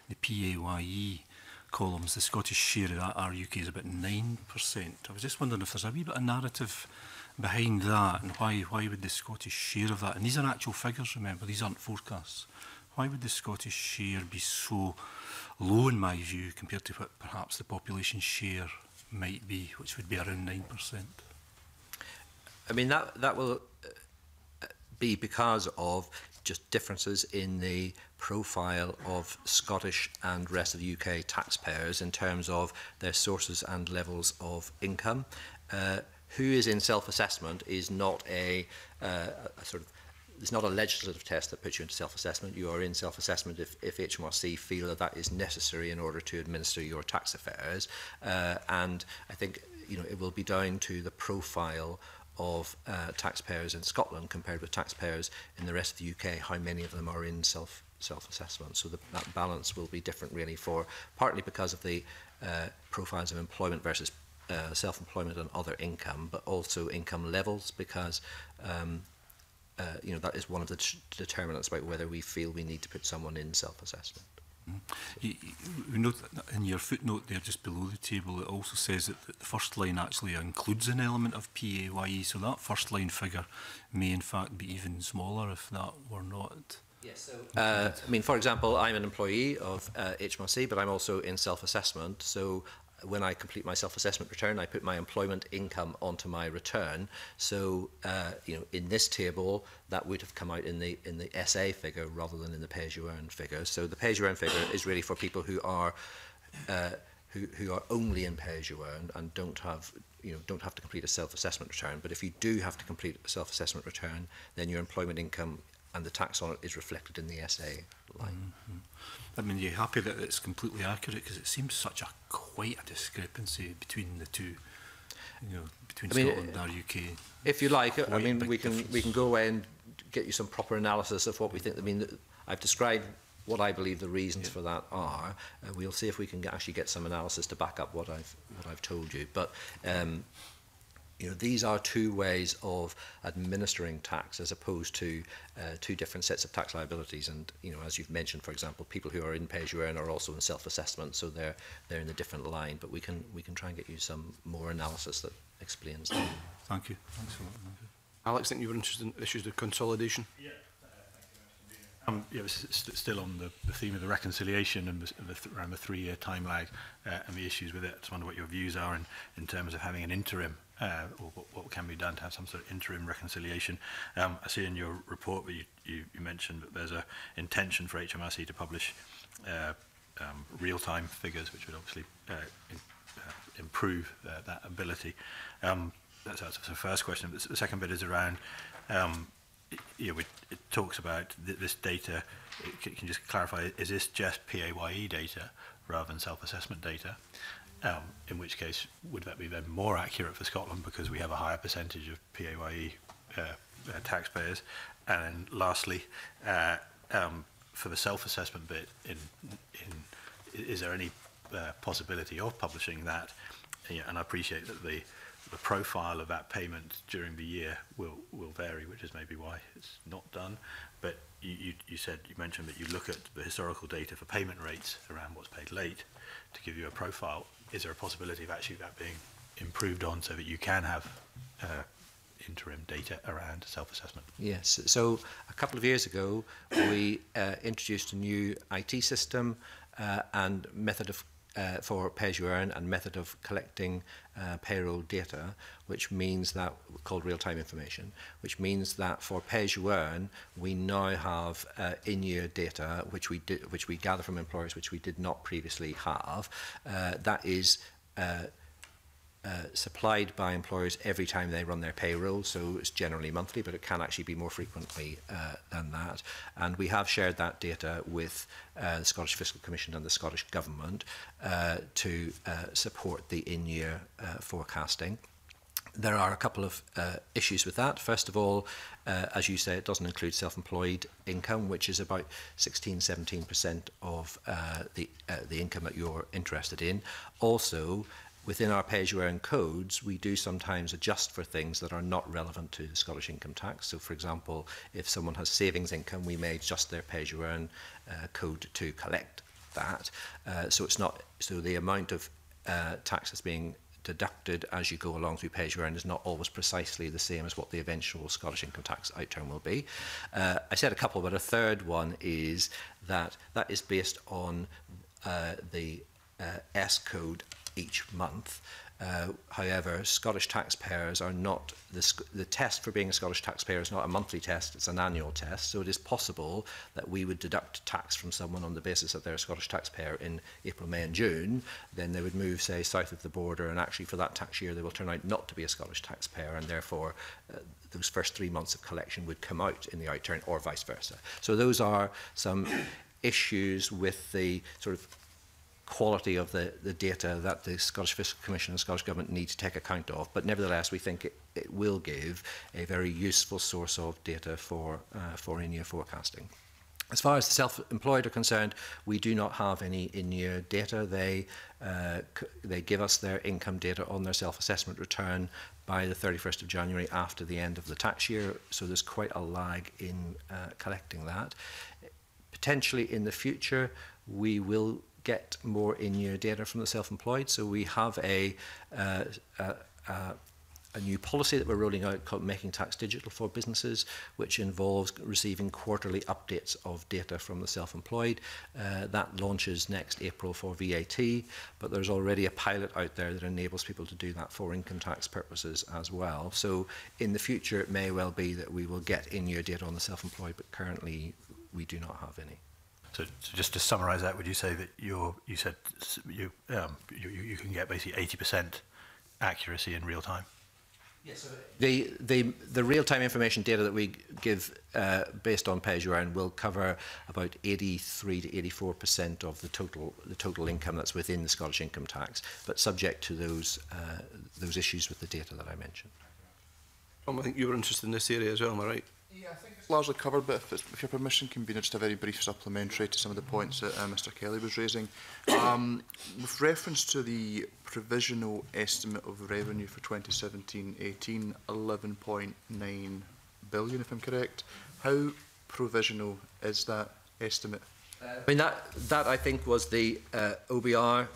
the PAYE, columns, the Scottish share of our UK is about 9%. I was just wondering if there's a wee bit of narrative behind that and why, why would the Scottish share of that, and these are actual figures, remember, these aren't forecasts, why would the Scottish share be so low in my view compared to what perhaps the population share might be, which would be around 9%? I mean, that, that will uh, be because of just differences in the profile of Scottish and rest of the UK taxpayers in terms of their sources and levels of income. Uh, who is in self-assessment is not a, uh, a sort of it's not a legislative test that puts you into self-assessment. You are in self-assessment if, if HMRC feel that that is necessary in order to administer your tax affairs. Uh, and I think you know it will be down to the profile of uh, taxpayers in Scotland compared with taxpayers in the rest of the UK, how many of them are in self self-assessment. So the, that balance will be different really for partly because of the uh, profiles of employment versus uh, self-employment and other income, but also income levels because um, uh, you know that is one of the determinants about whether we feel we need to put someone in self-assessment. You mm. know, in your footnote there, just below the table, it also says that the first line actually includes an element of PAYE, so that first line figure may in fact be even smaller if that were not. Yes, so uh, I mean, for example, I'm an employee of uh, HMRC, but I'm also in self-assessment, so when I complete my self-assessment return, I put my employment income onto my return. So, uh, you know, in this table, that would have come out in the in the SA figure rather than in the pay-as-you-earn figure. So the pay-as-you-earn figure is really for people who are uh, who who are only in pay-as-you-earn and don't have you know don't have to complete a self-assessment return. But if you do have to complete a self-assessment return, then your employment income and the tax on it is reflected in the SA line. Mm -hmm. I mean, you're happy that it's completely accurate because it seems such a quite a discrepancy between the two, you know, between I mean, Scotland uh, and our UK. If you like, quite I mean, we can difference. we can go away and get you some proper analysis of what we think. I mean, I've described what I believe the reasons yeah. for that are. Uh, we'll see if we can actually get some analysis to back up what I've what I've told you. But um, You know, these are two ways of administering tax as opposed to uh, two different sets of tax liabilities. And you know, as you've mentioned, for example, people who are in pay as you earn are also in self-assessment, so they're they're in a different line. But we can we can try and get you some more analysis that explains that. Thank you. Thanks a lot. Thank you. Alex, I think you were interested in issues of consolidation. Yeah. Uh, um, yeah, st still on the, the theme of the reconciliation and the, the th around the three-year time lag uh, and the issues with it. I just wonder what your views are in, in terms of having an interim uh, or what, what can be done to have some sort of interim reconciliation. Um, I see in your report that you, you, you mentioned that there's a intention for HMRC to publish uh, um, real-time figures, which would obviously uh, in, uh, improve uh, that ability. Um, that's, that's the first question. But the second bit is around, um, it, you know, it talks about th this data. It, can just clarify, is this just PAYE data rather than self-assessment data? Um, in which case, would that be then more accurate for Scotland because we have a higher percentage of PAYE uh, uh, taxpayers? And lastly, uh, um, for the self-assessment bit, in, in, is there any uh, possibility of publishing that? Yeah, and I appreciate that the, the profile of that payment during the year will, will vary, which is maybe why it's not done. But you, you, you said, you mentioned that you look at the historical data for payment rates around what's paid late to give you a profile is there a possibility of actually that being improved on so that you can have uh, interim data around self-assessment? Yes, so a couple of years ago we uh, introduced a new IT system uh, and method of uh, for earn and method of collecting uh, payroll data, which means that, called real-time information, which means that for earn, we now have uh, in-year data, which we, which we gather from employers, which we did not previously have. Uh, that is uh, uh, supplied by employers every time they run their payroll. So it's generally monthly, but it can actually be more frequently uh, than that. And we have shared that data with uh, the Scottish Fiscal Commission and the Scottish Government uh, to uh, support the in year uh, forecasting. There are a couple of uh, issues with that. First of all, uh, as you say, it doesn't include self-employed income, which is about 16-17% of uh, the, uh, the income that you're interested in. Also, within our Peshwaran codes, we do sometimes adjust for things that are not relevant to the Scottish income tax. So, for example, if someone has savings income, we may adjust their Peshwaran uh, code to collect that. Uh, so it's not so the amount of uh, tax that's being deducted as you go along through page earn is not always precisely the same as what the eventual Scottish income tax outturn will be. Uh, I said a couple, but a third one is that that is based on uh, the uh, S code each month. Uh, however, Scottish taxpayers are not, the, the test for being a Scottish taxpayer is not a monthly test, it's an annual test. So it is possible that we would deduct tax from someone on the basis that they're a Scottish taxpayer in April, May and June. Then they would move, say, south of the border and actually for that tax year they will turn out not to be a Scottish taxpayer and therefore uh, those first three months of collection would come out in the outturn or vice versa. So those are some issues with the sort of quality of the, the data that the Scottish Fiscal Commission and Scottish Government need to take account of. But nevertheless, we think it, it will give a very useful source of data for, uh, for in-year forecasting. As far as the self-employed are concerned, we do not have any in-year data. They uh, they give us their income data on their self-assessment return by the 31st of January after the end of the tax year. So there's quite a lag in uh, collecting that. Potentially in the future, we will get more in your data from the self-employed. So we have a, uh, a, a a new policy that we're rolling out called Making Tax Digital for Businesses, which involves receiving quarterly updates of data from the self-employed. Uh, that launches next April for VAT, but there's already a pilot out there that enables people to do that for income tax purposes as well. So in the future, it may well be that we will get in your data on the self-employed, but currently we do not have any. So, so just to summarise that, would you say that you're, you said you, um, you, you can get basically 80% accuracy in real time? Yes, so the, the, the real-time information data that we give uh, based on pay as you earn will cover about 83 to 84% of the total, the total income that's within the Scottish income tax, but subject to those, uh, those issues with the data that I mentioned. Tom, I think you were interested in this area as well, am I right? Yeah, I think largely covered, but if, if your permission, can be just a very brief supplementary to some of the points that uh, Mr Kelly was raising. Um, with reference to the provisional estimate of revenue for 2017-18, 11.9 billion, if I'm correct, how provisional is that estimate? Uh, I mean, that, that I think was the uh, OBR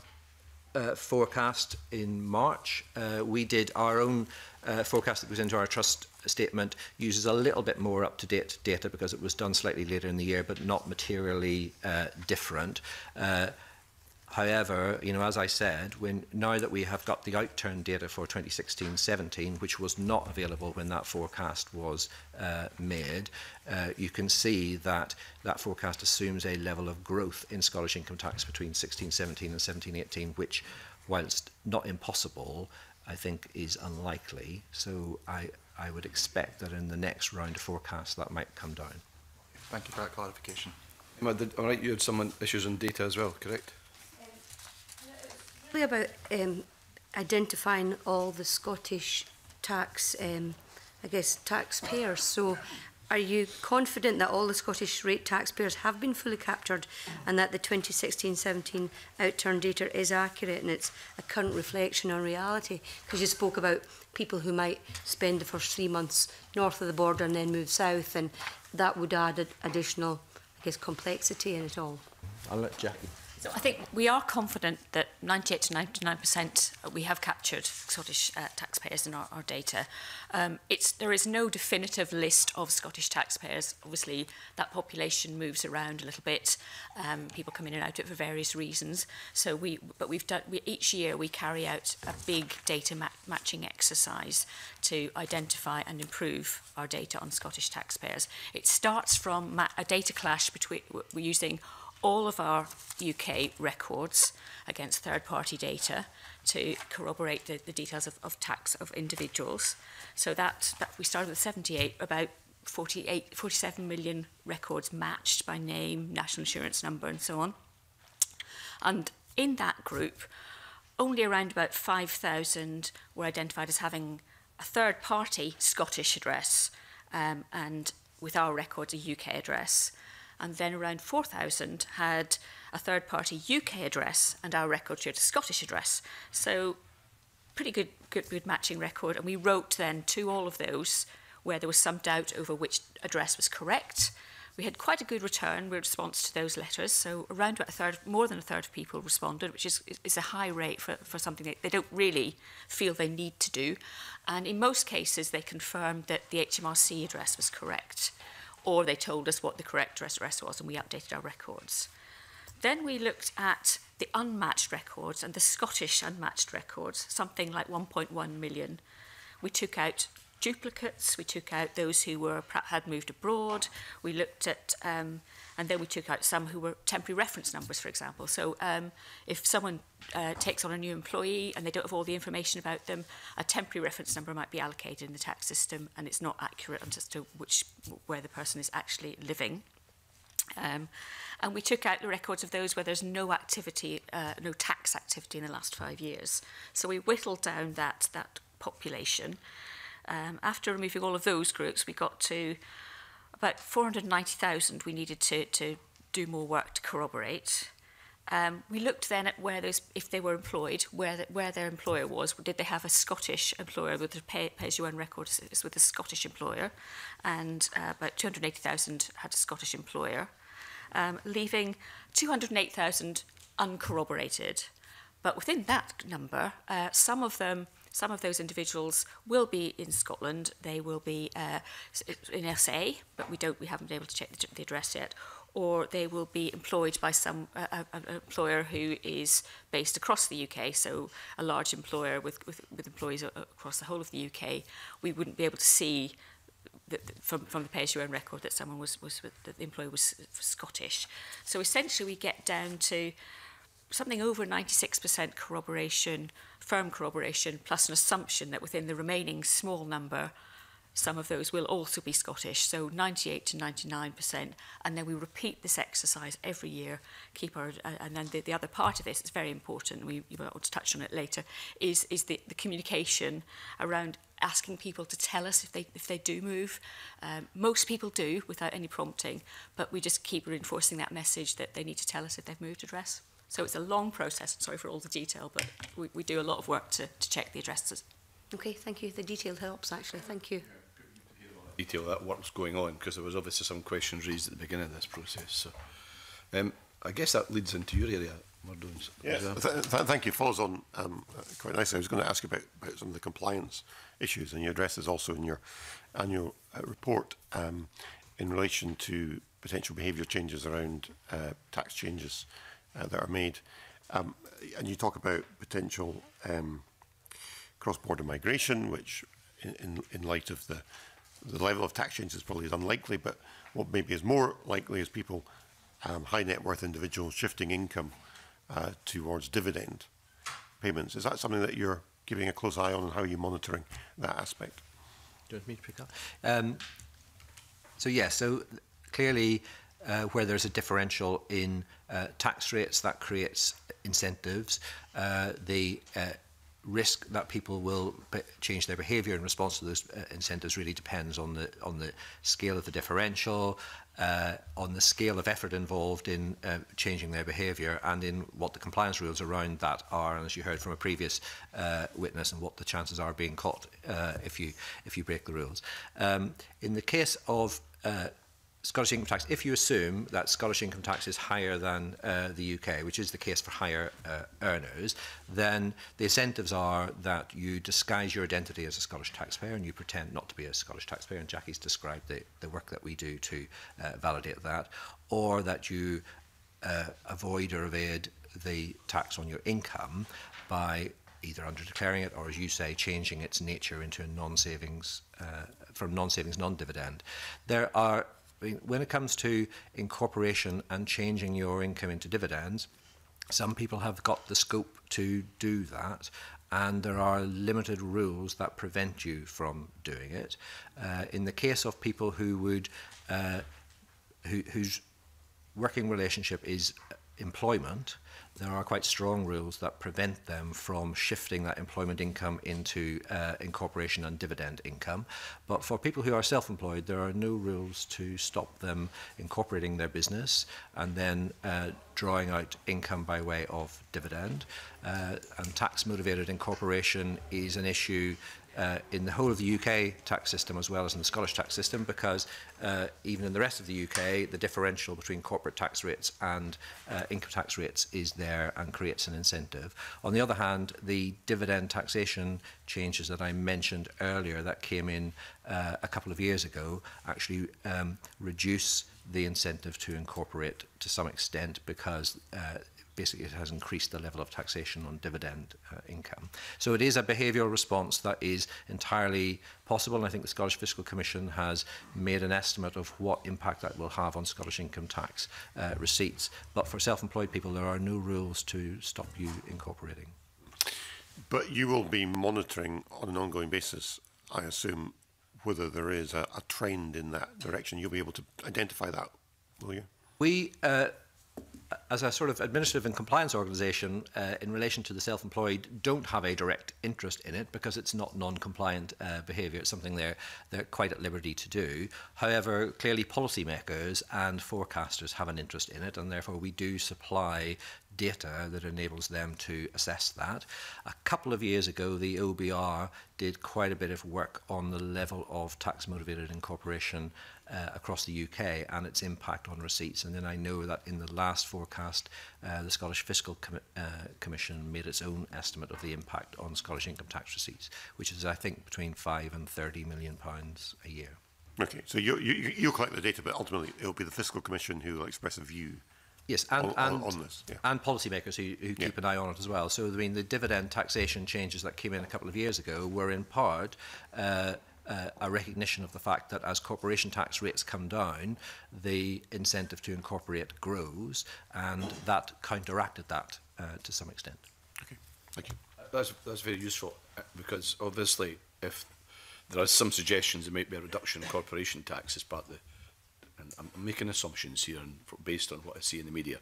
uh, forecast in March. Uh, we did our own uh, forecast that goes into our trust statement uses a little bit more up-to-date data because it was done slightly later in the year, but not materially uh, different. Uh, However, you know, as I said, when now that we have got the outturn data for 2016-17, which was not available when that forecast was uh, made, uh, you can see that that forecast assumes a level of growth in Scottish income tax between 16-17 and 17-18, which, whilst not impossible, I think is unlikely. So I, I would expect that in the next round of forecasts that might come down. Thank you for that clarification. All right, you had some issues on data as well, correct? Um, about um, identifying all the Scottish tax, um, I guess, taxpayers. So Are you confident that all the Scottish rate taxpayers have been fully captured and that the 2016-17 outturn data is accurate and it's a current reflection on reality? Because you spoke about people who might spend the first three months north of the border and then move south and that would add additional, I guess, complexity in it all. I'll let Jackie. So I think we are confident that 98 to 99% we have captured Scottish uh, taxpayers in our, our data. Um, it's, there is no definitive list of Scottish taxpayers. Obviously, that population moves around a little bit. Um, people come in and out of it for various reasons. So we, but we've done, we, each year we carry out a big data ma matching exercise to identify and improve our data on Scottish taxpayers. It starts from a data clash between, we're using all of our UK records against third-party data to corroborate the, the details of, of tax of individuals. So that, that we started with 78, about 48, 47 million records matched by name, national insurance number and so on. And in that group, only around about 5,000 were identified as having a third party Scottish address um, and with our records a UK address and then around 4,000 had a third party UK address and our record showed a Scottish address. So pretty good, good, good matching record. And we wrote then to all of those where there was some doubt over which address was correct. We had quite a good return with response to those letters. So around about a third, more than a third of people responded, which is, is a high rate for, for something that they don't really feel they need to do. And in most cases, they confirmed that the HMRC address was correct or they told us what the correct address was and we updated our records. Then we looked at the unmatched records and the Scottish unmatched records, something like 1.1 million. We took out duplicates, we took out those who were had moved abroad, we looked at um, And then we took out some who were temporary reference numbers, for example. So um, if someone uh, takes on a new employee and they don't have all the information about them, a temporary reference number might be allocated in the tax system and it's not accurate as to which, where the person is actually living. Um, and we took out the records of those where there's no activity, uh, no tax activity in the last five years. So we whittled down that, that population. Um, after removing all of those groups, we got to about 490,000 we needed to, to do more work to corroborate. Um, we looked then at where those, if they were employed, where, the, where their employer was. Did they have a Scottish employer with a pay, pay as you earn record with a Scottish employer? And uh, about 280,000 had a Scottish employer, um, leaving 208,000 uncorroborated. But within that number, uh, some of them Some of those individuals will be in Scotland. They will be uh, in SA, but we don't. We haven't been able to check the, the address yet. Or they will be employed by some uh, an employer who is based across the UK. So a large employer with with, with employees across the whole of the UK. We wouldn't be able to see that from from the pay own record that someone was was that the employee was Scottish. So essentially, we get down to something over 96% corroboration, firm corroboration, plus an assumption that within the remaining small number, some of those will also be Scottish, so 98 to 99%. And then we repeat this exercise every year, keep our, uh, and then the, the other part of this, it's very important, we you want to touch on it later, is, is the, the communication around asking people to tell us if they, if they do move. Um, most people do without any prompting, but we just keep reinforcing that message that they need to tell us if they've moved address. So it's a long process. Sorry for all the detail, but we, we do a lot of work to, to check the addresses. Okay, thank you. The detail helps, actually. Thank you. Detail that work's going on because there was obviously some questions raised at the beginning of this process. So, um, I guess that leads into your area, Murdon. Yes, th th thank you. Follows on um, quite nicely. I was going to ask about, about some of the compliance issues, and you address this also in your annual uh, report um, in relation to potential behaviour changes around uh, tax changes. Uh, uh, that are made. Um, and you talk about potential um, cross-border migration, which in, in, in light of the, the level of tax changes, probably is unlikely, but what maybe is more likely is people, um, high net worth individuals shifting income uh, towards dividend payments. Is that something that you're keeping a close eye on and how you monitoring that aspect? Do you want me to pick up? Um, so, yes, yeah, so clearly uh, where there's a differential in uh, tax rates that creates incentives. Uh, the uh, risk that people will change their behavior in response to those uh, incentives really depends on the on the scale of the differential, uh, on the scale of effort involved in uh, changing their behavior and in what the compliance rules around that are. And as you heard from a previous uh, witness, and what the chances are of being caught uh, if you if you break the rules. Um, in the case of uh, Scottish income tax, if you assume that Scottish income tax is higher than uh, the UK, which is the case for higher uh, earners, then the incentives are that you disguise your identity as a Scottish taxpayer and you pretend not to be a Scottish taxpayer. And Jackie's described the, the work that we do to uh, validate that, or that you uh, avoid or evade the tax on your income by either underdeclaring it or, as you say, changing its nature into a non-savings uh, from non-savings non-dividend. There are when it comes to incorporation and changing your income into dividends, some people have got the scope to do that, and there are limited rules that prevent you from doing it. Uh, in the case of people who would, uh, who, whose working relationship is employment, there are quite strong rules that prevent them from shifting that employment income into uh, incorporation and dividend income. But for people who are self-employed, there are no rules to stop them incorporating their business and then uh, drawing out income by way of dividend. Uh, and tax-motivated incorporation is an issue uh, in the whole of the UK tax system as well as in the Scottish tax system because uh, even in the rest of the UK, the differential between corporate tax rates and uh, income tax rates is there and creates an incentive. On the other hand, the dividend taxation changes that I mentioned earlier that came in uh, a couple of years ago actually um, reduce the incentive to incorporate to some extent because uh, basically it has increased the level of taxation on dividend uh, income. So it is a behavioural response that is entirely possible, and I think the Scottish Fiscal Commission has made an estimate of what impact that will have on Scottish income tax uh, receipts. But for self-employed people, there are no rules to stop you incorporating. But you will be monitoring on an ongoing basis, I assume, whether there is a, a trend in that direction. You'll be able to identify that, will you? We uh, as a sort of administrative and compliance organisation uh, in relation to the self-employed don't have a direct interest in it because it's not non-compliant uh, behaviour. It's something they're, they're quite at liberty to do. However, clearly policymakers and forecasters have an interest in it and therefore we do supply data that enables them to assess that. A couple of years ago, the OBR did quite a bit of work on the level of tax motivated incorporation uh, across the UK and its impact on receipts. And then I know that in the last forecast, uh, the Scottish Fiscal Com uh, Commission made its own estimate of the impact on Scottish income tax receipts, which is, I think, between 5 and 30 million pounds a year. Okay, so you, you, you collect the data, but ultimately it will be the Fiscal Commission who will express a view Yes, and on, and, on this, yeah. and policymakers who, who keep yeah. an eye on it as well. So, I mean, the dividend taxation changes that came in a couple of years ago were in part uh, uh, a recognition of the fact that as corporation tax rates come down, the incentive to incorporate grows, and that counteracted that uh, to some extent. Okay, thank you. That's, that's very useful uh, because obviously, if there are some suggestions there might be a reduction in corporation tax as part of the, and I'm making assumptions here and based on what I see in the media,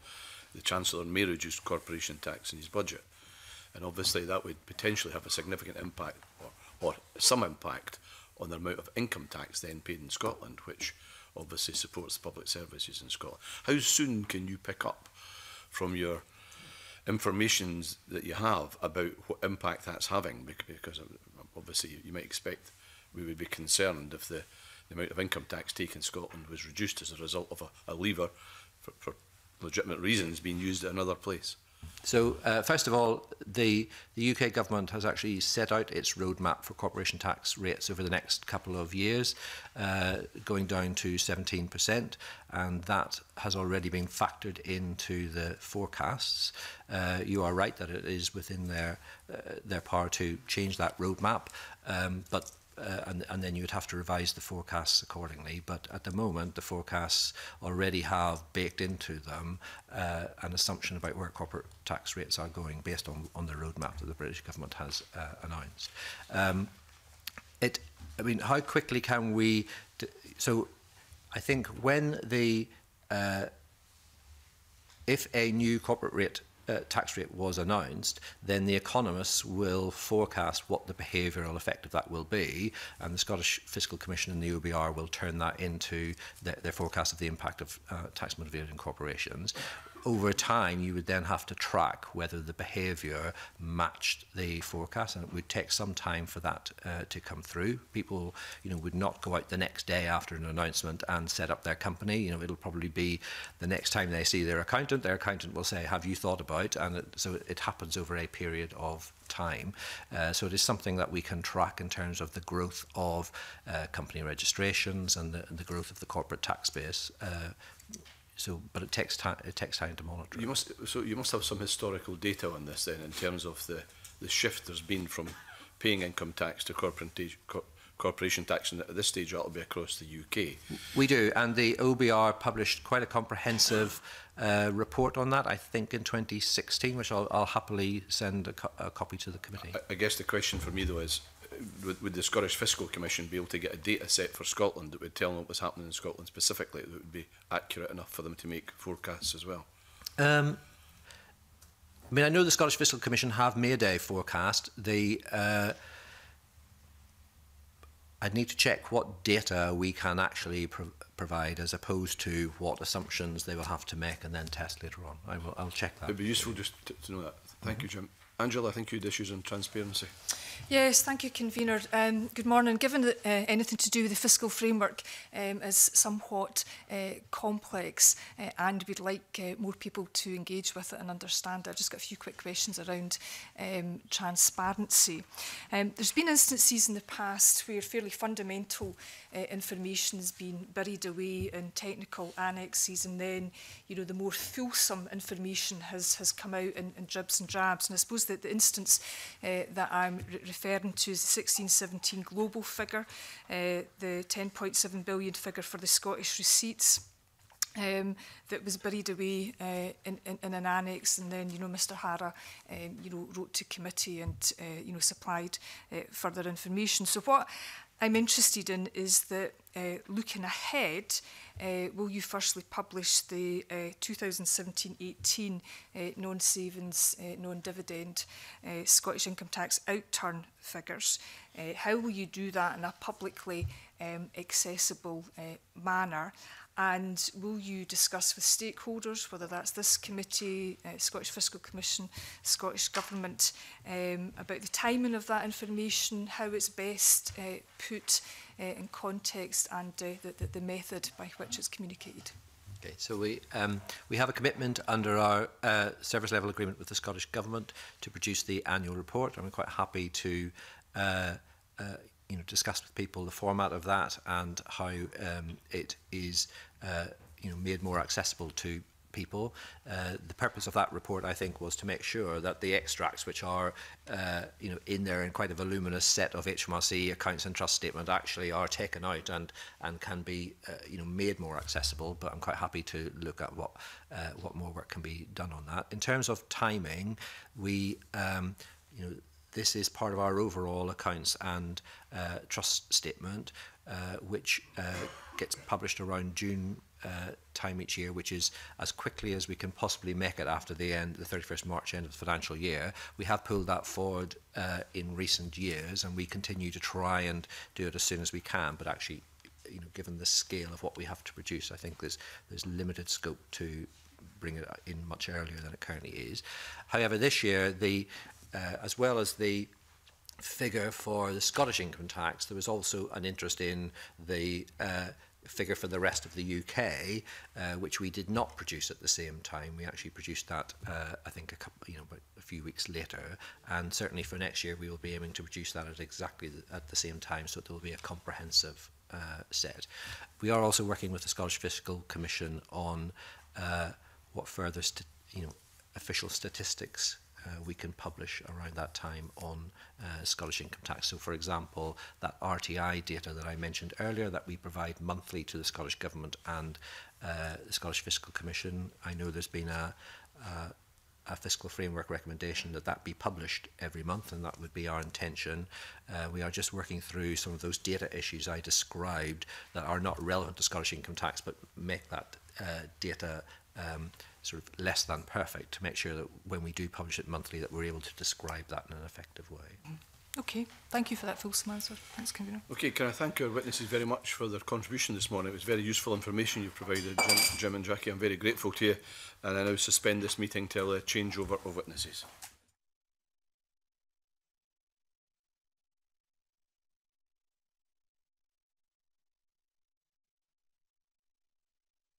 the Chancellor may reduce corporation tax in his budget. And obviously that would potentially have a significant impact or, or some impact on the amount of income tax then paid in Scotland, which obviously supports the public services in Scotland. How soon can you pick up from your informations that you have about what impact that's having? Because obviously you might expect we would be concerned if the, the amount of income tax taken in Scotland was reduced as a result of a, a lever for, for legitimate reasons being used at another place. So, uh, first of all, the, the UK government has actually set out its roadmap for corporation tax rates over the next couple of years, uh, going down to 17%, and that has already been factored into the forecasts. Uh, you are right that it is within their, uh, their power to change that roadmap, um, but uh, and, and then you'd have to revise the forecasts accordingly. But at the moment, the forecasts already have baked into them uh, an assumption about where corporate tax rates are going based on, on the roadmap that the British government has uh, announced. Um, it, I mean, how quickly can we? so, I think when the uh, if a new corporate rate uh, tax rate was announced, then the economists will forecast what the behavioural effect of that will be, and the Scottish Fiscal Commission and the OBR will turn that into their, their forecast of the impact of uh, tax motivated incorporations over time, you would then have to track whether the behaviour matched the forecast, and it would take some time for that uh, to come through. People, you know, would not go out the next day after an announcement and set up their company. You know, it'll probably be the next time they see their accountant. Their accountant will say, "Have you thought about?" And it, so it happens over a period of time. Uh, so it is something that we can track in terms of the growth of uh, company registrations and the, the growth of the corporate tax base uh, So, but it takes time. It takes time to monitor. You must. So you must have some historical data on this then, in terms of the the shift there's been from paying income tax to corporate corporation tax, and at this stage that'll be across the UK. We do, and the OBR published quite a comprehensive uh, report on that. I think in 2016, which I'll, I'll happily send a, co a copy to the committee. I, I guess the question for me though is would, would the Scottish Fiscal Commission be able to get a data set for Scotland that would tell them what was happening in Scotland specifically that would be accurate enough for them to make forecasts as well? Um, I mean, I know the Scottish Fiscal Commission have made a forecast. They, uh, I need to check what data we can actually pro provide as opposed to what assumptions they will have to make and then test later on. I will, I'll check that. It would be useful just to, to know that. Thank mm -hmm. you, Jim. Angela, I think you had issues on transparency. Yes, thank you, Convener. Um, good morning. Given that uh, anything to do with the fiscal framework um, is somewhat uh, complex uh, and we'd like uh, more people to engage with it and understand it, I've just got a few quick questions around um, transparency. Um, there's been instances in the past where fairly fundamental uh, information has been buried away in technical annexes and then you know the more fulsome information has, has come out in, in dribs and drabs. And I suppose suppose that the instance uh, that I'm re referring to is the 1617 global figure, uh, the 10.7 billion figure for the Scottish receipts. Um, that was buried away uh, in, in, in an annex, and then you know Mr. Hara, um, you know, wrote to committee and uh, you know supplied uh, further information. So what I'm interested in is that uh, looking ahead, uh, will you firstly publish the 2017-18 non-savings, non-dividend uh, Scottish income tax outturn figures? Uh, how will you do that in a publicly um, accessible uh, manner? And will you discuss with stakeholders, whether that's this committee, uh, Scottish Fiscal Commission, Scottish Government, um, about the timing of that information, how it's best uh, put uh, in context and uh, the, the, the method by which it's communicated? Okay, so we um, we have a commitment under our uh, service level agreement with the Scottish Government to produce the annual report, I'm quite happy to uh, uh, you know, discussed with people the format of that and how um, it is, uh, you know, made more accessible to people. Uh, the purpose of that report, I think, was to make sure that the extracts, which are, uh, you know, in there in quite a voluminous set of HMRC accounts and trust statement, actually are taken out and and can be, uh, you know, made more accessible. But I'm quite happy to look at what uh, what more work can be done on that. In terms of timing, we. Um, you know, this is part of our overall accounts and uh, trust statement, uh, which uh, gets published around June uh, time each year, which is as quickly as we can possibly make it after the end, the 31st March end of the financial year. We have pulled that forward uh, in recent years, and we continue to try and do it as soon as we can. But actually, you know, given the scale of what we have to produce, I think there's there's limited scope to bring it in much earlier than it currently is. However, this year the uh, as well as the figure for the Scottish income tax, there was also an interest in the uh, figure for the rest of the UK, uh, which we did not produce at the same time. We actually produced that, uh, I think, a couple, you know, a few weeks later. And certainly for next year, we will be aiming to produce that at exactly the, at the same time, so there will be a comprehensive uh, set. We are also working with the Scottish Fiscal Commission on uh, what further, you know, official statistics uh, we can publish around that time on uh, Scottish income tax. So, for example, that RTI data that I mentioned earlier that we provide monthly to the Scottish Government and uh, the Scottish Fiscal Commission, I know there's been a, a a fiscal framework recommendation that that be published every month, and that would be our intention. Uh, we are just working through some of those data issues I described that are not relevant to Scottish income tax, but make that uh, data um, sort of less than perfect to make sure that when we do publish it monthly that we're able to describe that in an effective way. Okay, thank you for that fulsome answer. Thanks, Convener. Okay, can I thank our witnesses very much for their contribution this morning? It was very useful information you've provided, Jim, Jim and Jackie. I'm very grateful to you, and I now suspend this meeting till a changeover of witnesses.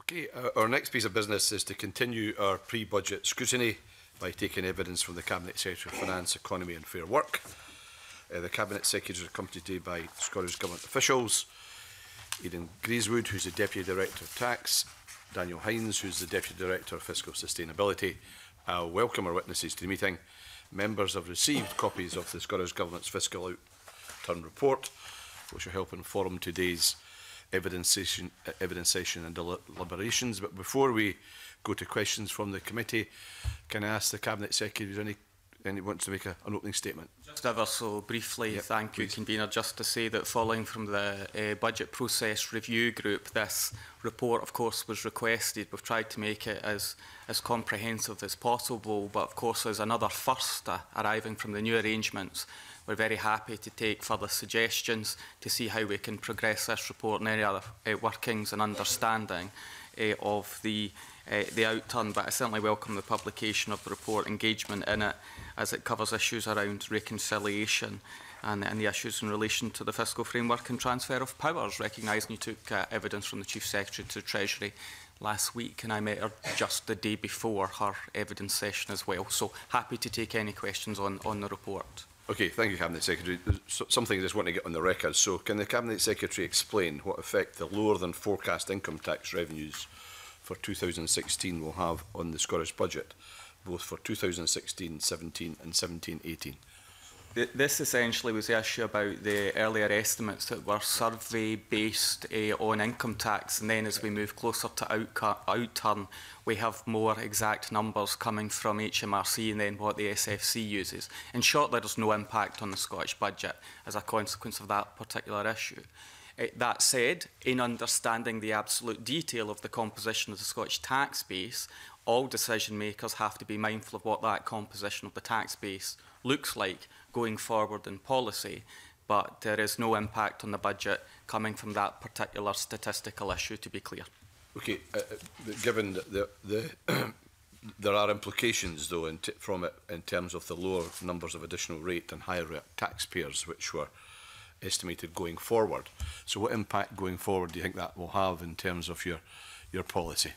Okay, uh, our next piece of business is to continue our pre-budget scrutiny by taking evidence from the Cabinet Secretary of Finance, Economy and Fair Work. Uh, the Cabinet Secretary is accompanied today by Scottish Government officials, Aidan Greaswood, who's the Deputy Director of Tax, Daniel Hines, who's the Deputy Director of Fiscal Sustainability. I welcome our witnesses to the meeting. Members have received copies of the Scottish Government's Fiscal Outturn Report, which will help inform today's evidenceation, evidenceation and deliberations. But before we go to questions from the committee, can I ask the Cabinet Secretary if any anyone wants to make a, an opening statement? Just ever so briefly, yep, thank please. you, Convener, just to say that following from the uh, Budget Process Review Group, this report, of course, was requested. We've tried to make it as, as comprehensive as possible, but of course, there's another first uh, arriving from the new arrangements we're very happy to take further suggestions to see how we can progress this report and any other uh, workings and understanding uh, of the uh, the outturn, but I certainly welcome the publication of the report, engagement in it, as it covers issues around reconciliation and, and the issues in relation to the fiscal framework and transfer of powers, recognising you took uh, evidence from the Chief Secretary to the Treasury last week, and I met her just the day before her evidence session as well. So happy to take any questions on, on the report. Okay, thank you, Cabinet Secretary. There's something I just want to get on the record. So, can the Cabinet Secretary explain what effect the lower than forecast income tax revenues for 2016 will have on the Scottish budget, both for 2016-17 and 17-18? this essentially was the issue about the earlier estimates that were survey-based uh, on income tax, and then as we move closer to outturn, we have more exact numbers coming from HMRC and then what the SFC uses. In short, there is no impact on the Scottish budget as a consequence of that particular issue. Eh, that said, in understanding the absolute detail of the composition of the Scottish tax base, all decision makers have to be mindful of what that composition of the tax base looks like going forward in policy, but there is no impact on the budget coming from that particular statistical issue, to be clear. Okay, uh, uh given that the, the there are implications, though, in from it in terms of the lower numbers of additional rate and higher rate taxpayers, which were estimated going forward. So, what impact going forward do you think that will have in terms of your your policy?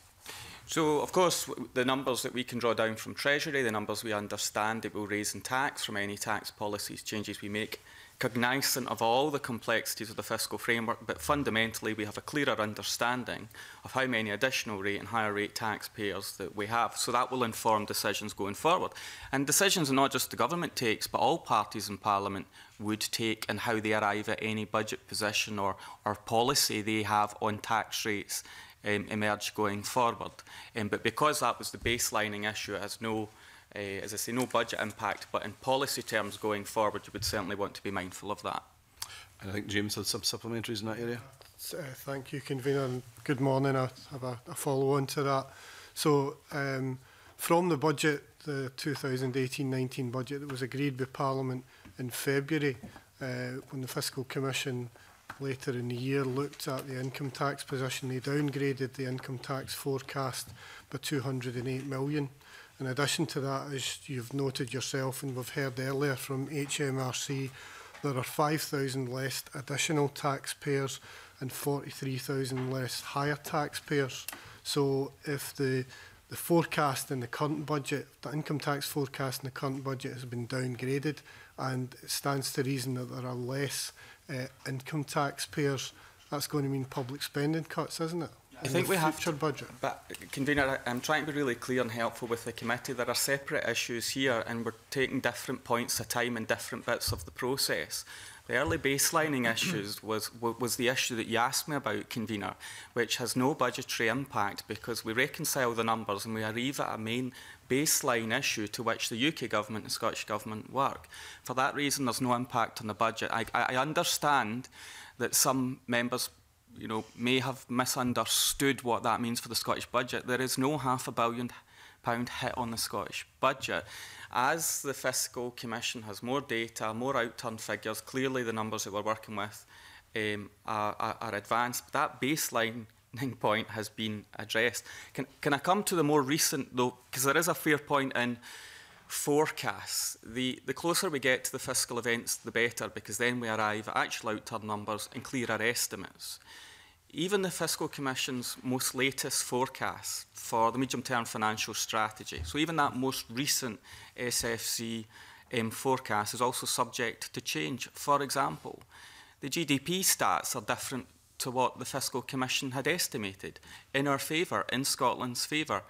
So, of course, the numbers that we can draw down from Treasury, the numbers we understand it will raise in tax from any tax policies changes we make, cognizant of all the complexities of the fiscal framework, but fundamentally we have a clearer understanding of how many additional rate and higher rate taxpayers that we have. So that will inform decisions going forward. And decisions are not just the government takes, but all parties in Parliament would take and how they arrive at any budget position or, or policy they have on tax rates um, emerge going forward. Um, but because that was the baselining issue, it has no, uh, as I say, no budget impact, but in policy terms going forward, you would certainly want to be mindful of that. And I think James had some supplementaries in that area. Uh, thank you, Convener, and good morning. I have a, a follow-on to that. So, um, from the budget, the 2018-19 budget that was agreed by Parliament in February, uh, when the Fiscal Commission later in the year looked at the income tax position. They downgraded the income tax forecast by 208 million. In addition to that, as you've noted yourself and we've heard earlier from HMRC, there are 5,000 less additional taxpayers and 43,000 less higher taxpayers. So if the the forecast in the current budget, the income tax forecast in the current budget has been downgraded and it stands to reason that there are less uh, income taxpayers, that's going to mean public spending cuts, isn't it? I think we have to, budget. But uh, convener, I'm trying to be really clear and helpful with the committee. There are separate issues here, and we're taking different points of time and different bits of the process. The early baselining issues was, was the issue that you asked me about, convener, which has no budgetary impact because we reconcile the numbers and we arrive at a main baseline issue to which the UK government and Scottish government work. For that reason, there's no impact on the budget. I, I understand that some members you know, may have misunderstood what that means for the Scottish budget. There is no half a billion pound hit on the Scottish budget. As the Fiscal Commission has more data, more outturn figures, clearly the numbers that we're working with um, are, are, are advanced. But that baseline point has been addressed. Can, can I come to the more recent, though, because there is a fair point in forecasts. The, the closer we get to the fiscal events, the better, because then we arrive at actual outturn numbers and clearer estimates. Even the Fiscal Commission's most latest forecast for the medium-term financial strategy, so even that most recent SFC um, forecast is also subject to change. For example, the GDP stats are different to what the Fiscal Commission had estimated in our favour, in Scotland's favour.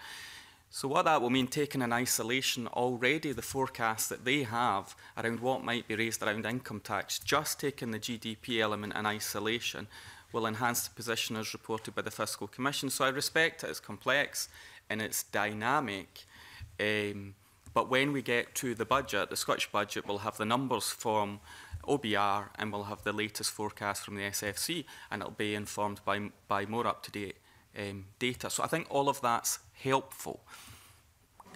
So, what that will mean, taking in isolation, already the forecast that they have around what might be raised around income tax, just taking the GDP element in isolation, will enhance the position as reported by the Fiscal Commission. So, I respect it as complex and it's dynamic. Um, but when we get to the budget, the Scottish budget will have the numbers from OBR and we'll have the latest forecast from the SFC and it'll be informed by, by more up-to-date um, data. So I think all of that's helpful.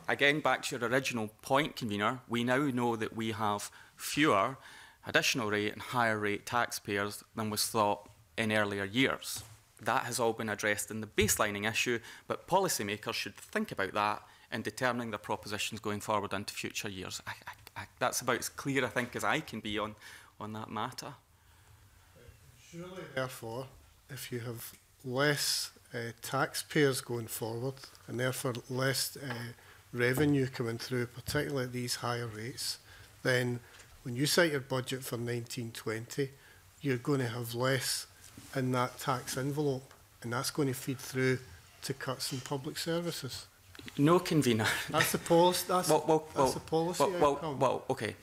Again, back to your original point, convener, we now know that we have fewer additional rate and higher rate taxpayers than was thought in earlier years. That has all been addressed in the baselining issue, but policymakers should think about that in determining their propositions going forward into future years. I, I that's about as clear, I think, as I can be on, on that matter. Surely, therefore, if you have less uh, taxpayers going forward and therefore less uh, revenue coming through, particularly at these higher rates, then when you set your budget for 1920, you're going to have less in that tax envelope, and that's going to feed through to cuts in public services. No convener. That's the policy. That's, well, well, that's well, the policy well, well, outcome. Well, okay.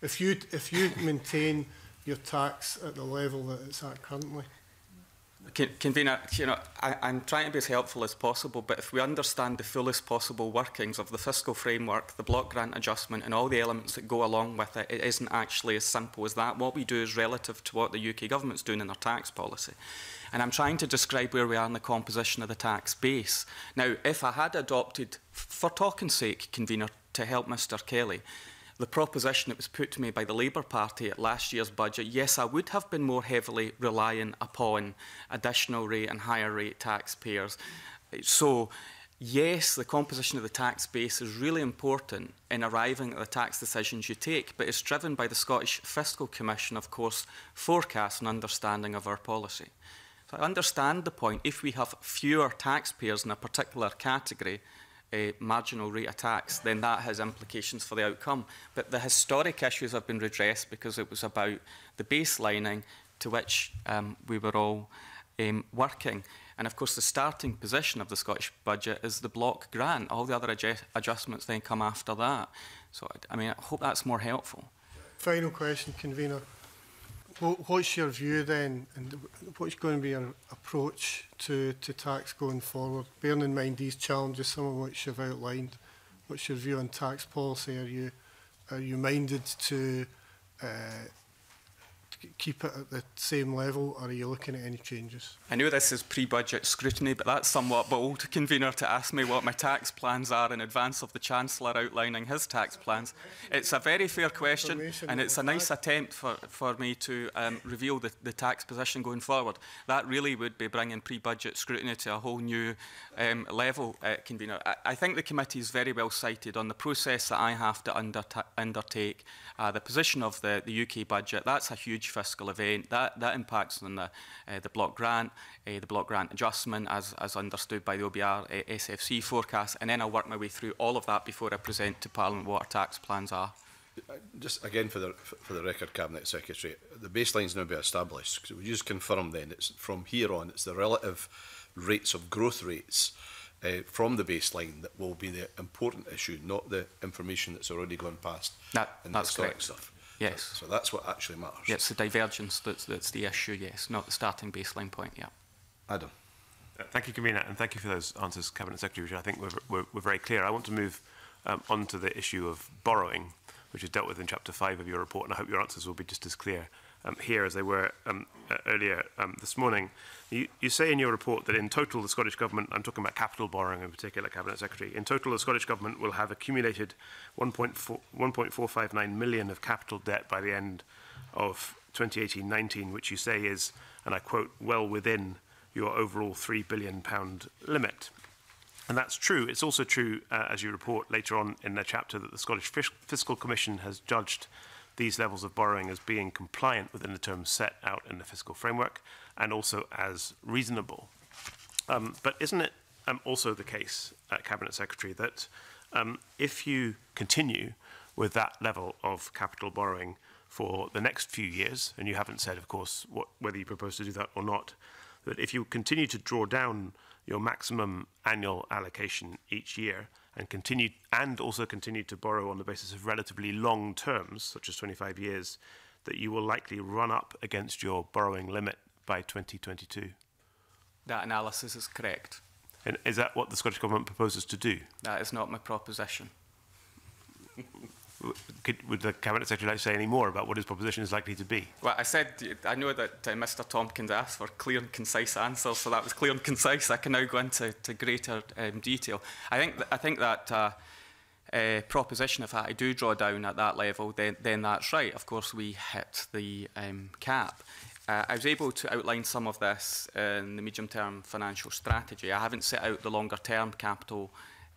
If you if you maintain your tax at the level that it's at currently, Convener, you know, I, I'm trying to be as helpful as possible, but if we understand the fullest possible workings of the fiscal framework, the block grant adjustment and all the elements that go along with it, it isn't actually as simple as that. What we do is relative to what the UK government's doing in their tax policy. And I'm trying to describe where we are in the composition of the tax base. Now, if I had adopted, for talking sake, convener, to help Mr Kelly, the proposition that was put to me by the Labour Party at last year's budget, yes, I would have been more heavily relying upon additional rate and higher rate taxpayers. So, yes, the composition of the tax base is really important in arriving at the tax decisions you take, but it's driven by the Scottish Fiscal Commission, of course, forecast and understanding of our policy. So I understand the point. If we have fewer taxpayers in a particular category, uh, marginal rate attacks, then that has implications for the outcome. But the historic issues have been redressed because it was about the baselining to which um, we were all um, working. And of course, the starting position of the Scottish budget is the block grant. All the other adjust adjustments then come after that. So, I mean, I hope that's more helpful. Final question, convener. What, what's your view then, and what's going to be your approach to, to tax going forward? Bearing in mind these challenges, some of which you've outlined, what's your view on tax policy? Are you are you minded to uh, keep it at the same level, or are you looking at any changes? I know this is pre-budget scrutiny, but that's somewhat bold, convener, to ask me what my tax plans are in advance of the Chancellor outlining his tax plans. It's a very fair question, and it's a nice attempt for, for me to um, reveal the, the tax position going forward. That really would be bringing pre-budget scrutiny to a whole new um, level, uh, convener. I, I think the committee is very well cited on the process that I have to undertake, uh, the position of the, the UK budget. That's a huge fiscal event. That, that impacts on the, uh, the block grant, uh, the block grant adjustment as, as understood by the OBR uh, SFC forecast, and then I'll work my way through all of that before I present to Parliament what our tax plans are. Uh, just again for the for the record, Cabinet Secretary, the baseline's now been established. So we just confirm then it's from here on it's the relative rates of growth rates uh, from the baseline that will be the important issue, not the information that's already gone past. That, and that's correct. Stuff. Yes. So, so that's what actually matters. Yeah, it's the divergence that's, that's the issue, yes, not the starting baseline point, yeah. Adam. Uh, thank you, Kamina, and thank you for those answers, Cabinet Secretary, which I think were, were, were very clear. I want to move um, on to the issue of borrowing, which is dealt with in Chapter 5 of your report, and I hope your answers will be just as clear um, here as they were um, uh, earlier um, this morning. You, you say in your report that in total the Scottish Government, I'm talking about capital borrowing in particular, Cabinet Secretary, in total the Scottish Government will have accumulated 1.459 million of capital debt by the end of 2018-19, which you say is, and I quote, well within your overall £3 billion pound limit. And that's true. It's also true, uh, as you report later on in the chapter, that the Scottish Fiscal Commission has judged these levels of borrowing as being compliant within the terms set out in the fiscal framework and also as reasonable. Um, but isn't it um, also the case, uh, Cabinet Secretary, that um, if you continue with that level of capital borrowing for the next few years, and you haven't said, of course, what, whether you propose to do that or not, that if you continue to draw down your maximum annual allocation each year, and continue and also continue to borrow on the basis of relatively long terms, such as 25 years, that you will likely run up against your borrowing limit by 2022. That analysis is correct. And is that what the Scottish Government proposes to do? That is not my proposition. could, would the cabinet secretary like to say any more about what his proposition is likely to be? Well, I said I know that uh, Mr. Tompkins asked for clear and concise answers, so that was clear and concise. I can now go into to greater um, detail. I think th I think that. Uh, uh, proposition, if I do draw down at that level, then, then that's right. Of course, we hit the um, cap. Uh, I was able to outline some of this in the medium-term financial strategy. I haven't set out the longer-term capital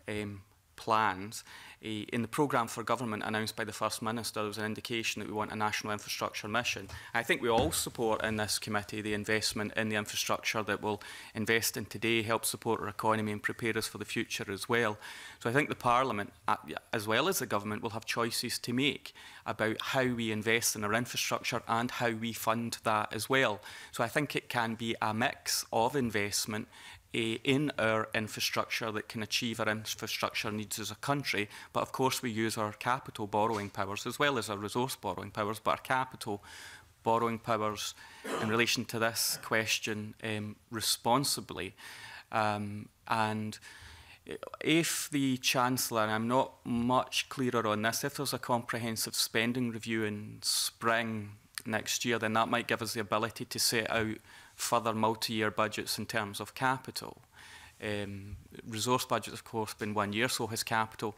um, plans in the programme for government announced by the First Minister, there was an indication that we want a national infrastructure mission. I think we all support in this committee the investment in the infrastructure that we'll invest in today, help support our economy and prepare us for the future as well. So I think the Parliament, uh, as well as the government, will have choices to make about how we invest in our infrastructure and how we fund that as well. So I think it can be a mix of investment in our infrastructure that can achieve our infrastructure needs as a country. But of course, we use our capital borrowing powers as well as our resource borrowing powers, but our capital borrowing powers in relation to this question um, responsibly. Um, and if the Chancellor, and I'm not much clearer on this, if there's a comprehensive spending review in spring next year, then that might give us the ability to set out further multi-year budgets in terms of capital. Um, resource budget, of course, been one year, so has capital.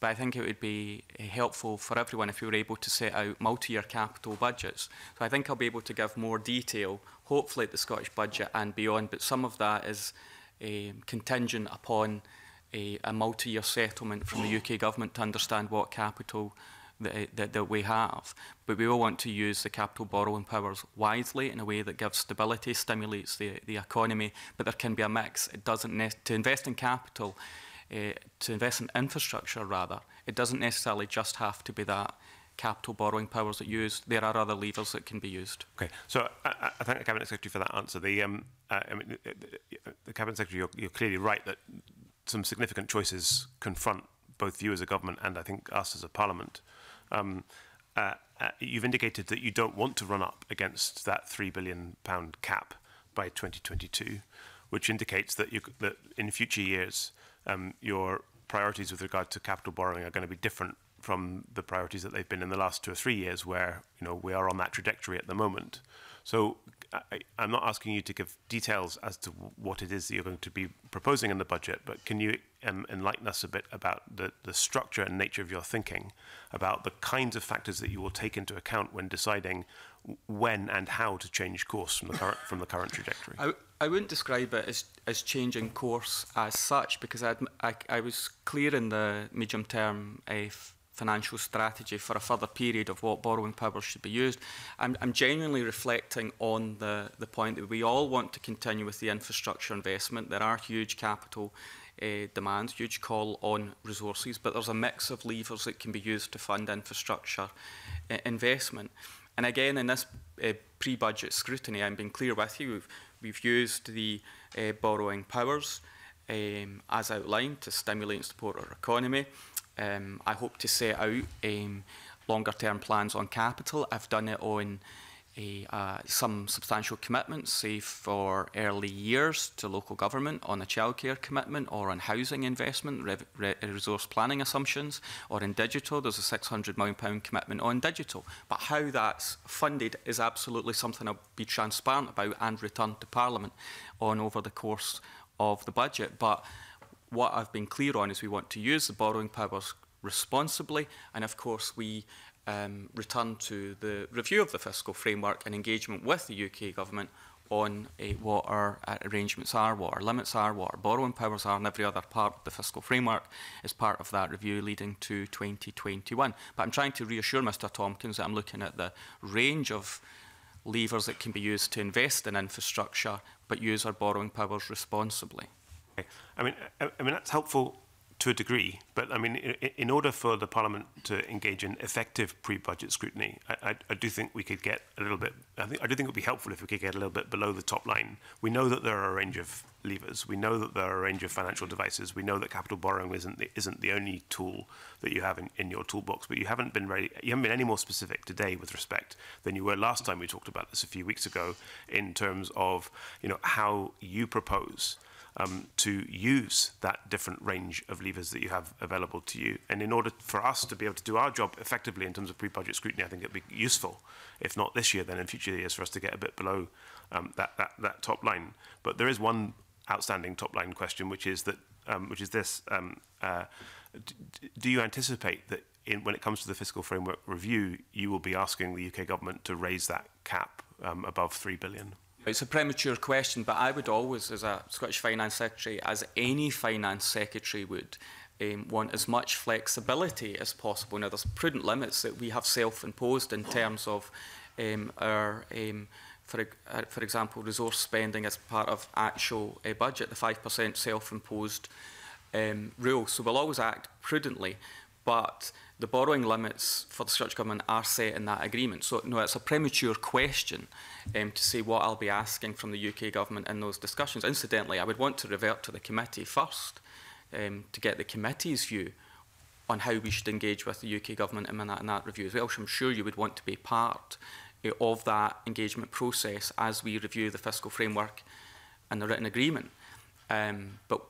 But I think it would be eh, helpful for everyone if we were able to set out multi-year capital budgets. So I think I'll be able to give more detail, hopefully at the Scottish budget and beyond, but some of that is um, contingent upon a, eh, a multi-year settlement from the UK government to understand what capital that, eh, that, that we have. But we all want to use the capital borrowing powers wisely in a way that gives stability, stimulates the, the economy, but there can be a mix. It doesn't to invest in capital, uh, to invest in infrastructure rather, it doesn't necessarily just have to be that capital borrowing powers that used. There are other levers that can be used. Okay, so I, I thank the cabinet secretary for that answer. The, um, uh, I mean, the, the cabinet secretary, you're, you're clearly right that some significant choices confront both you as a government and I think us as a parliament. Uh, Um, uh, uh, you've indicated that you don't want to run up against that 3 billion pound cap by 2022, which indicates that, you, that in future years, um, your priorities with regard to capital borrowing are going to be different from the priorities that they've been in the last two or three years, where you know we are on that trajectory at the moment. So, I, I'm not asking you to give details as to what it is that you're going to be proposing in the budget, but can you um, enlighten us a bit about the, the structure and nature of your thinking about the kinds of factors that you will take into account when deciding when and how to change course from the current, from the current trajectory? I, I wouldn't describe it as, as changing course as such because I'd, I, I was clear in the medium term uh, financial strategy for a further period of what borrowing power should be used. I'm, I'm genuinely reflecting on the, the point that we all want to continue with the infrastructure investment. There are huge capital uh, demands, huge call on resources, but there's a mix of levers that can be used to fund infrastructure uh, investment. And again, in this uh, pre-budget scrutiny, I'm being clear with you, we've, we've used the uh, borrowing powers um, as outlined to stimulate and support our economy. Um, I hope to set out um, longer term plans on capital. I've done it on a, uh, some substantial commitments, say for early years to local government on a childcare commitment or on housing investment, re re resource planning assumptions, or in digital, there's a £600 million commitment on digital. But how that's funded is absolutely something I'll be transparent about and return to Parliament on over the course of the budget. But what I've been clear on is we want to use the borrowing powers responsibly, and of course we um, return to the review of the fiscal framework and engagement with the UK government on uh, what our uh, arrangements are, what our limits are, what our borrowing powers are, and every other part of the fiscal framework is part of that review leading to 2021. But I'm trying to reassure Mr Tompkins that I'm looking at the range of levers that can be used to invest in infrastructure but use our borrowing powers responsibly. I mean, I, I mean that's helpful to a degree, but I mean, in, in order for the Parliament to engage in effective pre-budget scrutiny, I, I, I do think we could get a little bit. I think I do think it would be helpful if we could get a little bit below the top line. We know that there are a range of levers. We know that there are a range of financial devices. We know that capital borrowing isn't the, isn't the only tool that you have in, in your toolbox. But you haven't been really, you haven't been any more specific today with respect than you were last time we talked about this a few weeks ago in terms of you know how you propose um, to use that different range of levers that you have available to you. And in order for us to be able to do our job effectively in terms of pre-budget scrutiny, I think it'd be useful, if not this year, then in future years, for us to get a bit below um, that, that, that top line. But there is one outstanding top line question, which is that um, which is this: um, uh, Do you anticipate that in, when it comes to the fiscal framework review, you will be asking the UK government to raise that cap um, above 3 billion? It's a premature question, but I would always, as a Scottish Finance Secretary, as any Finance Secretary would, um, want as much flexibility as possible. Now, there's prudent limits that we have self-imposed in terms of um, our, um, for, uh, for example, resource spending as part of actual uh, budget, the 5% self-imposed um, rule. So we'll always act prudently, but the borrowing limits for the Scottish Government are set in that agreement. So, no, it's a premature question um, to see what I'll be asking from the UK government in those discussions. Incidentally, I would want to revert to the committee first um, to get the committee's view on how we should engage with the UK government in that, in that review as well. So I'm sure you would want to be part uh, of that engagement process as we review the fiscal framework and the written agreement. Um, but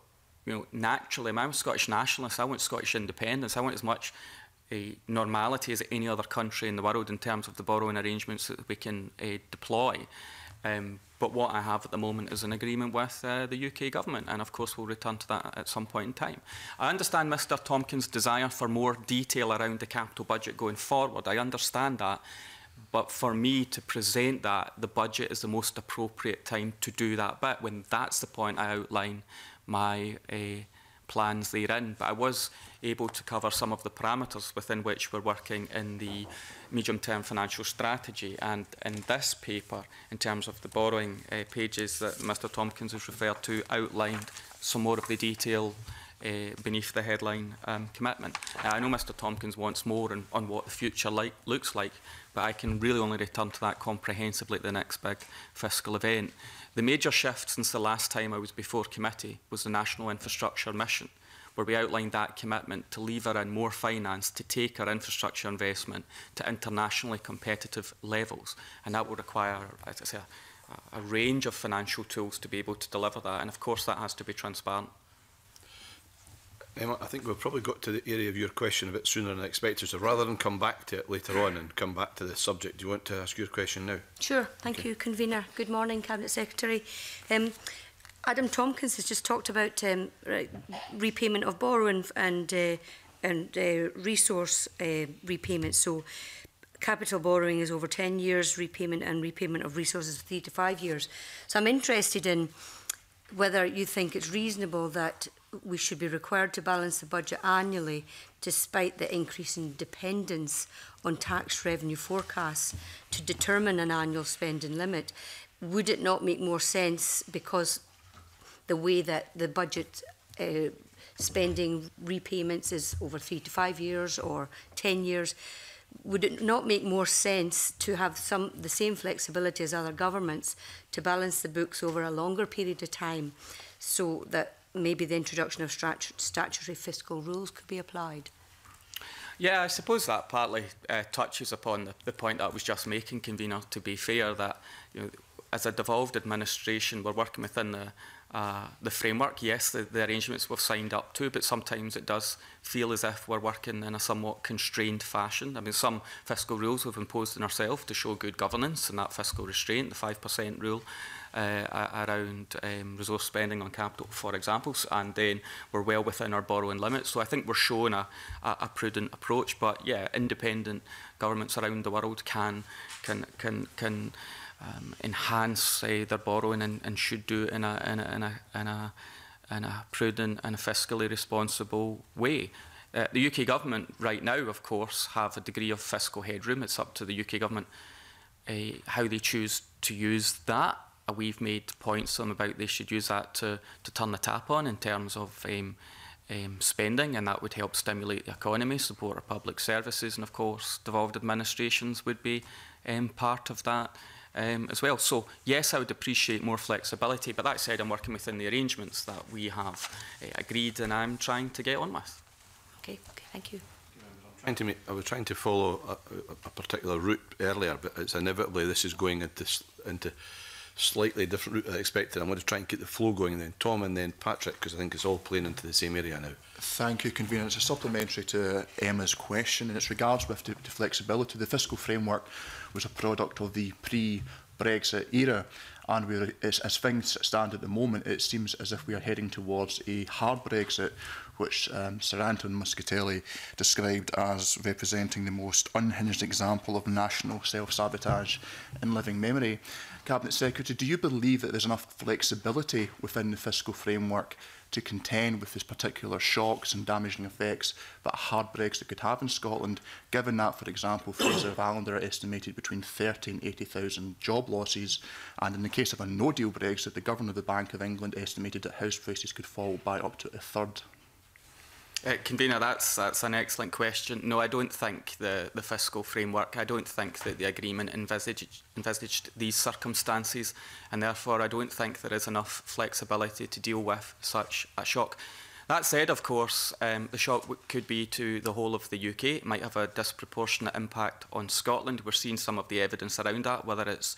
you know, naturally, I'm a Scottish nationalist. I want Scottish independence. I want as much Eh, normality as any other country in the world in terms of the borrowing arrangements that we can eh, deploy. Um, but what I have at the moment is an agreement with uh, the UK government, and of course we'll return to that at some point in time. I understand Mr Tompkins' desire for more detail around the capital budget going forward. I understand that, but for me to present that, the budget is the most appropriate time to do that bit, when that's the point I outline my uh, plans therein. But I was able to cover some of the parameters within which we're working in the medium-term financial strategy. And in this paper, in terms of the borrowing uh, pages that Mr Tompkins has referred to, outlined some more of the detail uh, beneath the headline um, commitment. Now, I know Mr Tompkins wants more on, on what the future like, looks like, but I can really only return to that comprehensively at the next big fiscal event. The major shift since the last time I was before committee was the National Infrastructure Mission, where we outlined that commitment to lever in more finance to take our infrastructure investment to internationally competitive levels. And that will require, as I say, a, a range of financial tools to be able to deliver that. And of course, that has to be transparent. Emma, I think we've probably got to the area of your question a bit sooner than expected, so rather than come back to it later on and come back to the subject, do you want to ask your question now? Sure, thank okay. you, Convener. Good morning, Cabinet Secretary. Um, Adam Tompkins has just talked about um, re repayment of borrowing and uh, and uh, resource uh, repayment. So capital borrowing is over 10 years repayment and repayment of resources is three to five years. So I'm interested in whether you think it's reasonable that we should be required to balance the budget annually despite the increase in dependence on tax revenue forecasts to determine an annual spending limit. Would it not make more sense because the way that the budget uh, spending repayments is over three to five years or 10 years, would it not make more sense to have some the same flexibility as other governments to balance the books over a longer period of time so that maybe the introduction of statutory fiscal rules could be applied? Yeah, I suppose that partly uh, touches upon the, the point that I was just making, convener, to be fair, that you know, as a devolved administration, we're working within the, uh, the framework, yes, the, the arrangements we've signed up to, but sometimes it does feel as if we're working in a somewhat constrained fashion. I mean, some fiscal rules we've imposed on ourselves to show good governance and that fiscal restraint, the 5% rule uh, around um, resource spending on capital, for example, and then we're well within our borrowing limits. So I think we're showing a, a, a prudent approach, but yeah, independent governments around the world can, can, can, can um, enhance uh, their borrowing and, and should do in a, in a, in a, in a, in a prudent and a fiscally responsible way. Uh, the UK government right now, of course, have a degree of fiscal headroom. It's up to the UK government uh, how they choose to use that. Uh, we've made points on about they should use that to, to turn the tap on in terms of um, um, spending, and that would help stimulate the economy, support our public services, and of course, devolved administrations would be um, part of that um, as well. So yes, I would appreciate more flexibility, but that said, I'm working within the arrangements that we have uh, agreed and I'm trying to get on with. Okay, okay thank you. Trying Make, I was trying to follow a, a, particular route earlier, but it's inevitably this is going into into slightly different route I expected. I'm going to try and keep the flow going, then Tom and then Patrick, because I think it's all playing into the same area now. Thank you, Convener. It's a supplementary to Emma's question, and it's regards with the, the flexibility. The fiscal framework was a product of the pre-Brexit era. And we're, as, as things stand at the moment, it seems as if we are heading towards a hard Brexit, which um, Sir Anton Muscatelli described as representing the most unhinged example of national self-sabotage in living memory. Cabinet Secretary, do you believe that there's enough flexibility within the fiscal framework to contend with this particular shocks and damaging effects that a hard Brexit could have in Scotland, given that, for example, Fraser of Allender estimated between 30 and 80,000 job losses, and in the case of a no-deal Brexit, the Governor of the Bank of England estimated that house prices could fall by up to a third. Uh, Convener, that's, that's an excellent question. No, I don't think the, the fiscal framework, I don't think that the agreement envisaged, envisaged these circumstances, and therefore I don't think there is enough flexibility to deal with such a shock. That said, of course, um, the shock could be to the whole of the UK. It might have a disproportionate impact on Scotland. We're seeing some of the evidence around that, whether it's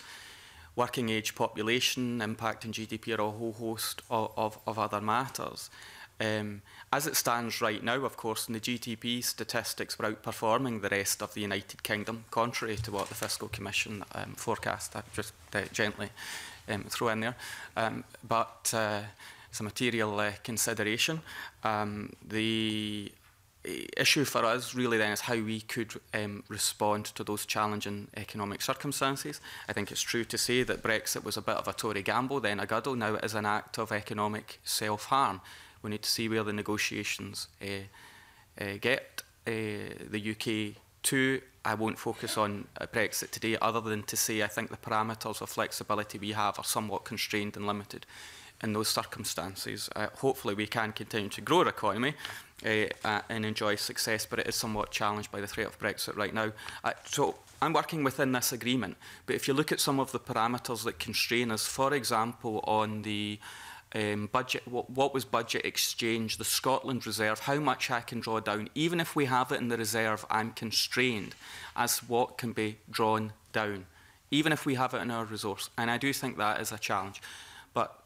working age population, impact on GDP, or a whole host of, of, of other matters. Um, As it stands right now, of course, in the GDP statistics, we're outperforming the rest of the United Kingdom, contrary to what the Fiscal Commission um, forecast. I just uh, gently um, throw in there. Um, but uh, it's a material uh, consideration. Um, the uh, issue for us really then is how we could um, respond to those challenging economic circumstances. I think it's true to say that Brexit was a bit of a Tory gamble, then a guddle. Now it is an act of economic self-harm. We need to see where the negotiations uh, uh, get eh, the UK to. I won't focus on uh, Brexit today other than to say I think the parameters of flexibility we have are somewhat constrained and limited in those circumstances. Uh, hopefully we can continue to grow our economy uh, and enjoy success, but it is somewhat challenged by the threat of Brexit right now. so I'm working within this agreement, but if you look at some of the parameters that constrain us, for example, on the um, budget, what, what was budget exchange, the Scotland reserve, how much I can draw down. Even if we have it in the reserve, I'm constrained as what can be drawn down, even if we have it in our resource. And I do think that is a challenge. But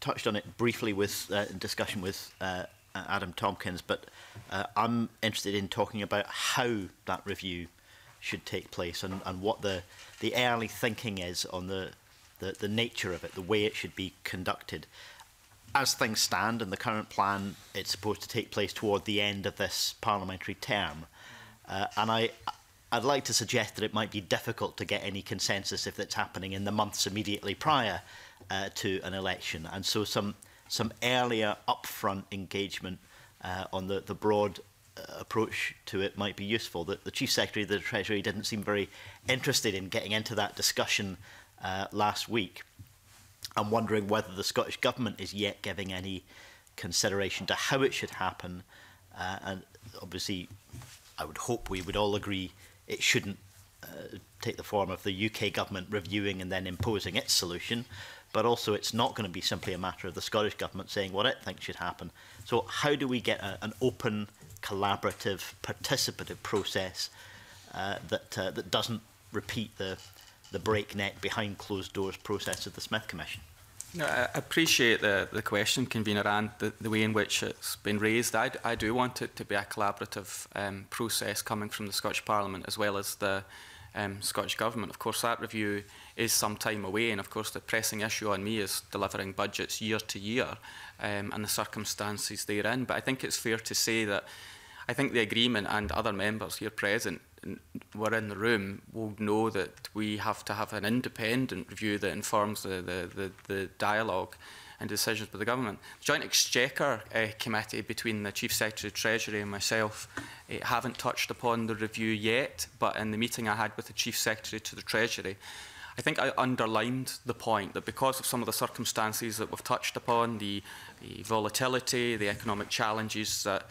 touched on it briefly with uh, in discussion with uh, Adam Tompkins, but uh, I'm interested in talking about how that review should take place and, and what the, the early thinking is on the, the, the nature of it, the way it should be conducted as things stand in the current plan, it's supposed to take place toward the end of this parliamentary term. Uh, and I, I'd like to suggest that it might be difficult to get any consensus if that's happening in the months immediately prior uh, to an election. And so some, some earlier upfront engagement uh, on the, the broad uh, approach to it might be useful. The, the Chief Secretary of the Treasury didn't seem very interested in getting into that discussion uh, last week. I'm wondering whether the Scottish Government is yet giving any consideration to how it should happen. Uh, and obviously, I would hope we would all agree it shouldn't uh, take the form of the UK Government reviewing and then imposing its solution. But also, it's not going to be simply a matter of the Scottish Government saying what it thinks should happen. So, how do we get a, an open, collaborative, participative process uh, that, uh, that doesn't repeat the the breakneck behind closed doors process of the Smith Commission? No, I appreciate the, the question, Convener, and the, the way in which it's been raised. I, I do want it to be a collaborative um, process coming from the Scottish Parliament as well as the um, Scottish Government. Of course, that review is some time away, and of course, the pressing issue on me is delivering budgets year to year um, and the circumstances therein. But I think it's fair to say that I think the agreement and other members here present were in the room will know that we have to have an independent review that informs the, the, the, the dialogue and decisions with the government. The Joint Exchequer uh, Committee between the Chief Secretary of Treasury and myself uh, haven't touched upon the review yet, but in the meeting I had with the Chief Secretary to the Treasury, I think I underlined the point that because of some of the circumstances that we've touched upon, the, the volatility, the economic challenges that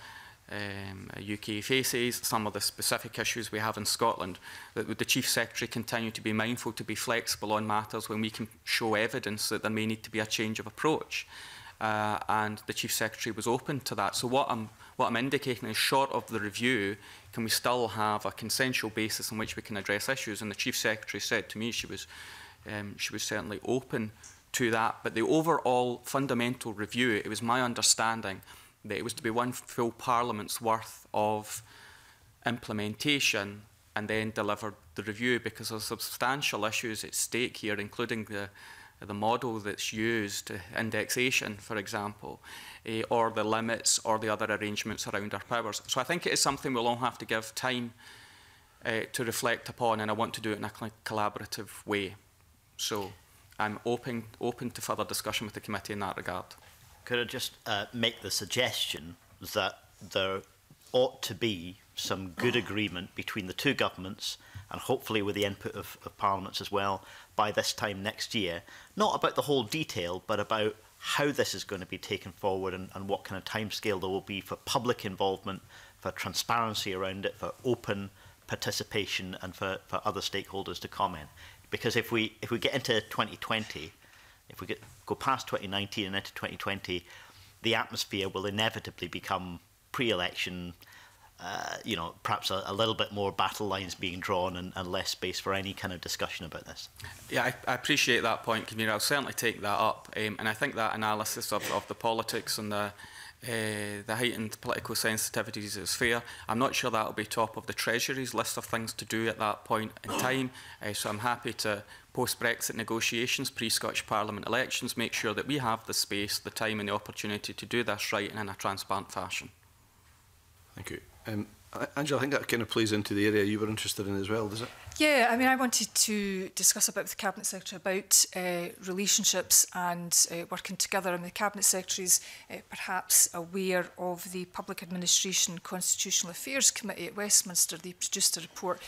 um, UK faces, some of the specific issues we have in Scotland, that the Chief Secretary continue to be mindful to be flexible on matters when we can show evidence that there may need to be a change of approach? Uh, and the Chief Secretary was open to that. So what I'm, what I'm indicating is short of the review, can we still have a consensual basis on which we can address issues? And the Chief Secretary said to me she was, um, she was certainly open to that. But the overall fundamental review, it was my understanding that it was to be one full parliament's worth of implementation and then deliver the review because there substantial issues at stake here, including the, the model that's used, indexation, for example, eh, or the limits or the other arrangements around our powers. So I think it is something we'll all have to give time uh, to reflect upon, and I want to do it in a collaborative way. So I'm open, open to further discussion with the committee in that regard. Could I just uh, make the suggestion that there ought to be some good agreement between the two governments and hopefully with the input of, of parliaments as well by this time next year, not about the whole detail, but about how this is going to be taken forward and, and what kind of timescale there will be for public involvement, for transparency around it, for open participation and for, for other stakeholders to comment. Because if we, if we get into 2020 if we get, go past 2019 and into 2020, the atmosphere will inevitably become pre-election, uh, you know, perhaps a, a, little bit more battle lines being drawn and, and, less space for any kind of discussion about this. Yeah, I, I appreciate that point, Camille. I'll certainly take that up. Um, and I think that analysis of, of the politics and the uh, the heightened political sensitivities is fair. I'm not sure that will be top of the Treasury's list of things to do at that point in time, uh, so I'm happy to post-Brexit negotiations, pre-Scottish Parliament elections, make sure that we have the space, the time and the opportunity to do this right and in a transparent fashion. Thank you. Um, Angela, I think that kind of plays into the area you were interested in as well, does it? Yeah, I mean, I wanted to discuss a bit with the Cabinet Secretary about uh, relationships and uh, working together. I mean, the Cabinet Secretary is uh, perhaps aware of the Public Administration Constitutional Affairs Committee at Westminster. They produced a report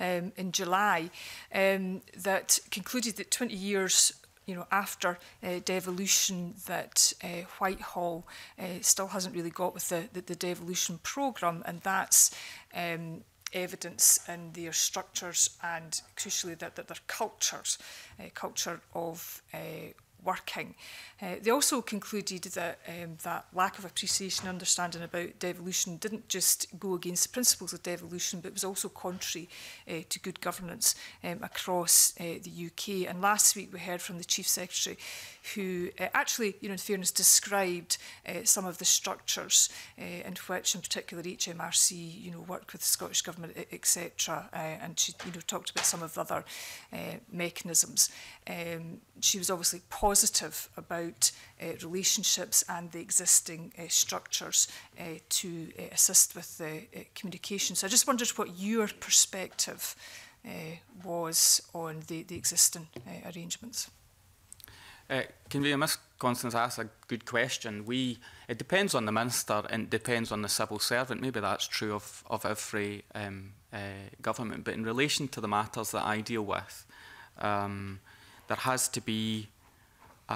um, in July um, that concluded that 20 years you know, after uh, devolution that uh, Whitehall uh, still hasn't really got with the, the, the devolution programme, and that's um, evidence in their structures and crucially that, that their cultures, uh, culture of uh, working. Uh, they also concluded that um, that lack of appreciation and understanding about devolution didn't just go against the principles of devolution, but was also contrary uh, to good governance um, across uh, the UK. And last week we heard from the Chief Secretary who uh, actually, you know, in fairness, described uh, some of the structures uh, in which, in particular, HMRC, you know, work with the Scottish Government, e-, etc. Uh, and she, you know, talked about some of the other uh, mechanisms. Um, she was obviously positive about uh, relationships and the existing uh, structures uh, to uh, assist with the uh, communication. So I just wondered what your perspective uh, was on the, the existing uh, arrangements. Uh, convener, Ms Constance asked a good question. We It depends on the minister and it depends on the civil servant. Maybe that's true of, of every um, uh, government. But in relation to the matters that I deal with, um, there has to be uh,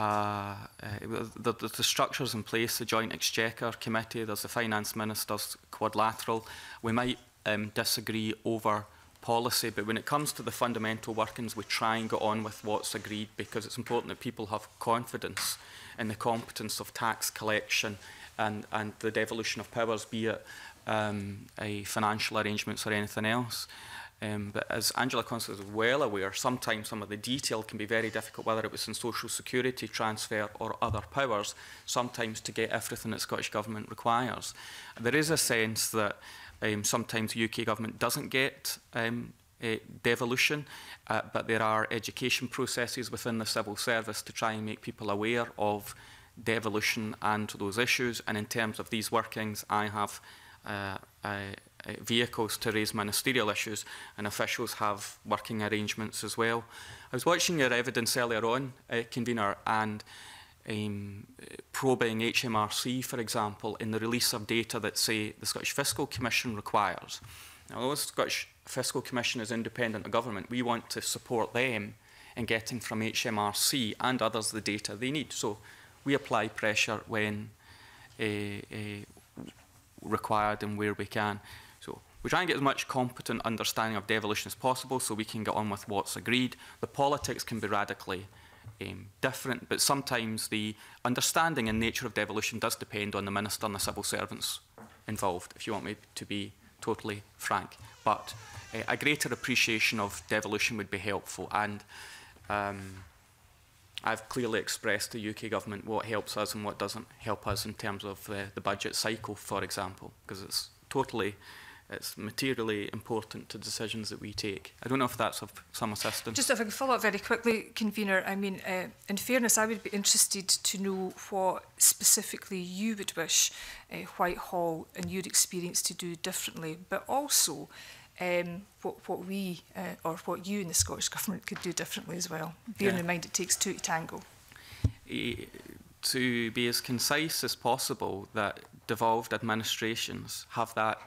uh, the, the, structures in place, the Joint Exchequer Committee, there's the Finance Minister's quadrilateral. We might um, disagree over policy, but when it comes to the fundamental workings, we try and go on with what's agreed because it's important that people have confidence in the competence of tax collection and, and the devolution of powers, be it um, a financial arrangements or anything else. Um, but as Angela Constance is well aware, sometimes some of the detail can be very difficult, whether it was in social security transfer or other powers, sometimes to get everything that Scottish Government requires. There is a sense that Um, sometimes the UK government doesn't get um, devolution, uh, but there are education processes within the civil service to try and make people aware of devolution and those issues. And in terms of these workings, I have uh, uh, vehicles to raise ministerial issues, and officials have working arrangements as well. I was watching your evidence earlier on, uh, convener, and um, probing HMRC, for example, in the release of data that, say, the Scottish Fiscal Commission requires. Now, although the Scottish Fiscal Commission is independent of government, we want to support them in getting from HMRC and others the data they need. So we apply pressure when uh, uh, required and where we can. So we try and get as much competent understanding of devolution as possible so we can get on with what's agreed. The politics can be radically um, different, but sometimes the understanding and nature of devolution does depend on the minister and the civil servants involved, if you want me to be totally frank. But uh, a greater appreciation of devolution would be helpful. And um, I've clearly expressed to the UK government what helps us and what doesn't help us in terms of uh, the budget cycle, for example, because it's totally it's materially important to decisions that we take. I don't know if that's of some assistance. Just if I can follow up very quickly, convener, I mean, uh, in fairness, I would be interested to know what specifically you would wish uh, Whitehall and your experience to do differently, but also um, what, what we uh, or what you and the Scottish Government could do differently as well, bearing yeah. in mind it takes two to tango. E to be as concise as possible that devolved administrations have that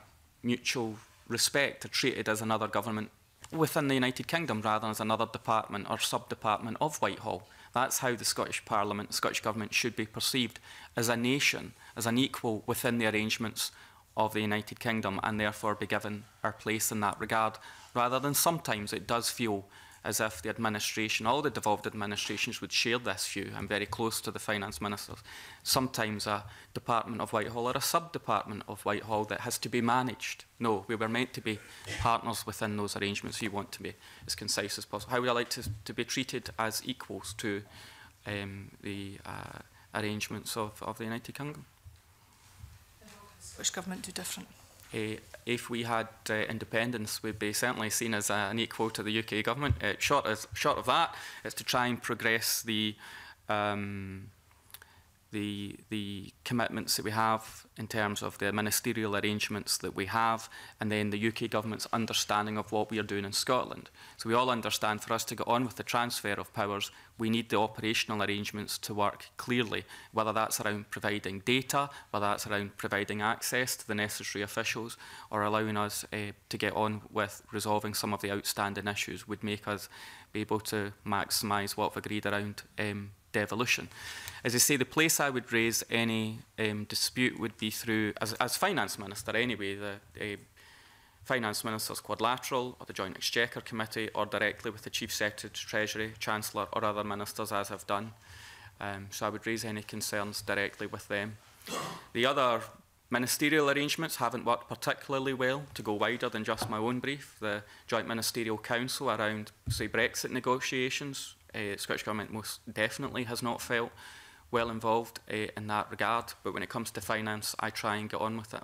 mutual respect are treated as another government within the United Kingdom rather than as another department or sub-department of Whitehall. That's how the Scottish Parliament, Scottish Government should be perceived as a nation, as an equal within the arrangements of the United Kingdom and therefore be given our place in that regard, rather than sometimes it does feel as if the administration, all the devolved administrations would share this view. I'm very close to the finance ministers. Sometimes a department of Whitehall or a sub-department of Whitehall that has to be managed. No, we were meant to be partners within those arrangements. You want to be as concise as possible. How would I like to, to be treated as equals to um, the uh, arrangements of, of the United Kingdom? Which government do different? Eh, if we had uh, independence, we'd be certainly seen as a, an equal to the UK government. Uh, short, as, short of that, it's to try and progress the um, the the commitments that we have in terms of the ministerial arrangements that we have, and then the UK government's understanding of what we are doing in Scotland. So we all understand for us to get on with the transfer of powers, we need the operational arrangements to work clearly, whether that's around providing data, whether that's around providing access to the necessary officials, or allowing us uh, to get on with resolving some of the outstanding issues would make us be able to maximize what we've agreed around um, devolution. As I say, the place I would raise any um, dispute would be through, as, as finance minister anyway, the uh, finance minister's quadrilateral or the joint exchequer committee or directly with the chief secretary, treasury, chancellor or other ministers as I've done. Um, so I would raise any concerns directly with them. The other Ministerial arrangements haven't worked particularly well to go wider than just my own brief. The Joint Ministerial Council around, say, Brexit negotiations uh, Scottish Government most definitely has not felt well involved uh, in that regard. But when it comes to finance, I try and get on with it.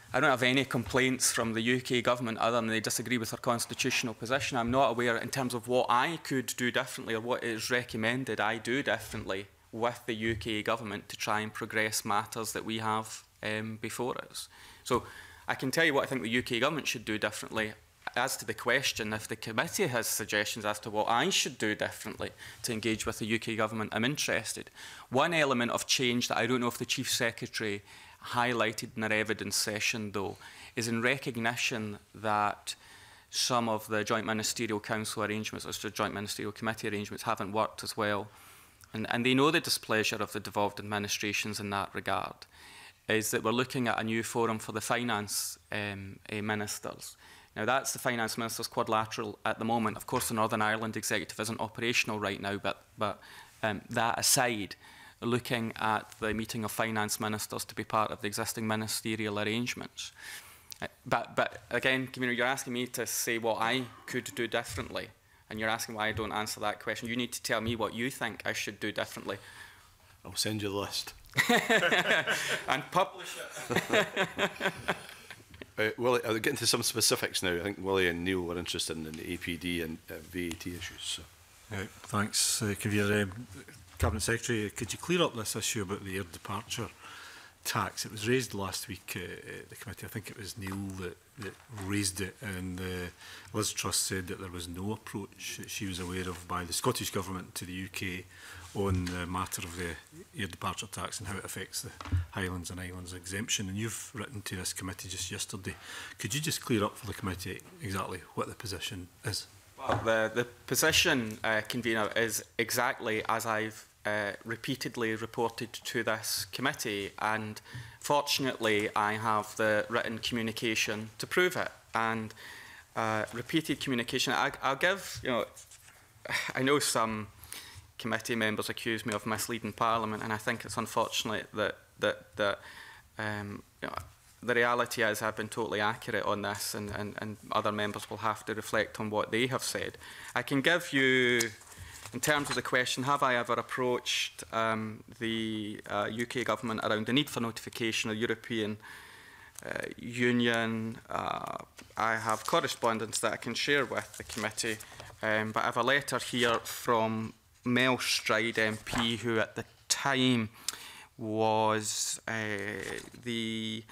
I don't have any complaints from the UK government other than they disagree with our constitutional position. I'm not aware in terms of what I could do differently or what is recommended I do differently with the UK government to try and progress matters that we have um, before us. So I can tell you what I think the UK government should do differently. As to the question, if the committee has suggestions as to what I should do differently to engage with the UK government, I'm interested. One element of change that I don't know if the Chief Secretary highlighted in our evidence session, though, is in recognition that some of the Joint Ministerial Council arrangements, or the Joint Ministerial Committee arrangements, haven't worked as well. And, and they know the displeasure of the devolved administrations in that regard, is that we're looking at a new forum for the finance um, uh, ministers. Now, that's the finance minister's quadrilateral at the moment. Of course, the Northern Ireland executive isn't operational right now, but, but um, that aside, looking at the meeting of finance ministers to be part of the existing ministerial arrangements. Uh, but, but again, Camino, you're asking me to say what I could do differently, and you're asking why I don't answer that question. You need to tell me what you think I should do differently. I'll send you the list. and publish it. uh, Willie, I'll get into some specifics now. I think Willie and Neil were interested in the APD and uh, VAT issues. So. Right, thanks, uh, Kavir. Um, Cabinet Secretary, could you clear up this issue about the air departure tax? It was raised last week uh, at the committee. I think it was Neil that, that raised it, and uh, Liz Truss said that there was no approach that she was aware of by the Scottish Government to the UK on the matter of the air departure tax and how it affects the Highlands and Islands exemption. And you've written to this committee just yesterday. Could you just clear up for the committee exactly what the position is? Well, the, the position, uh, convener, is exactly as I've uh, repeatedly reported to this committee and fortunately I have the written communication to prove it and uh, repeated communication I, I'll give you know I know some committee members accuse me of misleading Parliament and I think it's unfortunate that that that um, you know, the reality is I've been totally accurate on this and, and, and other members will have to reflect on what they have said. I can give you in terms of the question, have I ever approached um, the uh, UK government around the need for notification of European uh, Union? Uh, I have correspondence that I can share with the committee, um, but I have a letter here from Mel Stride MP, who at the time was uh, the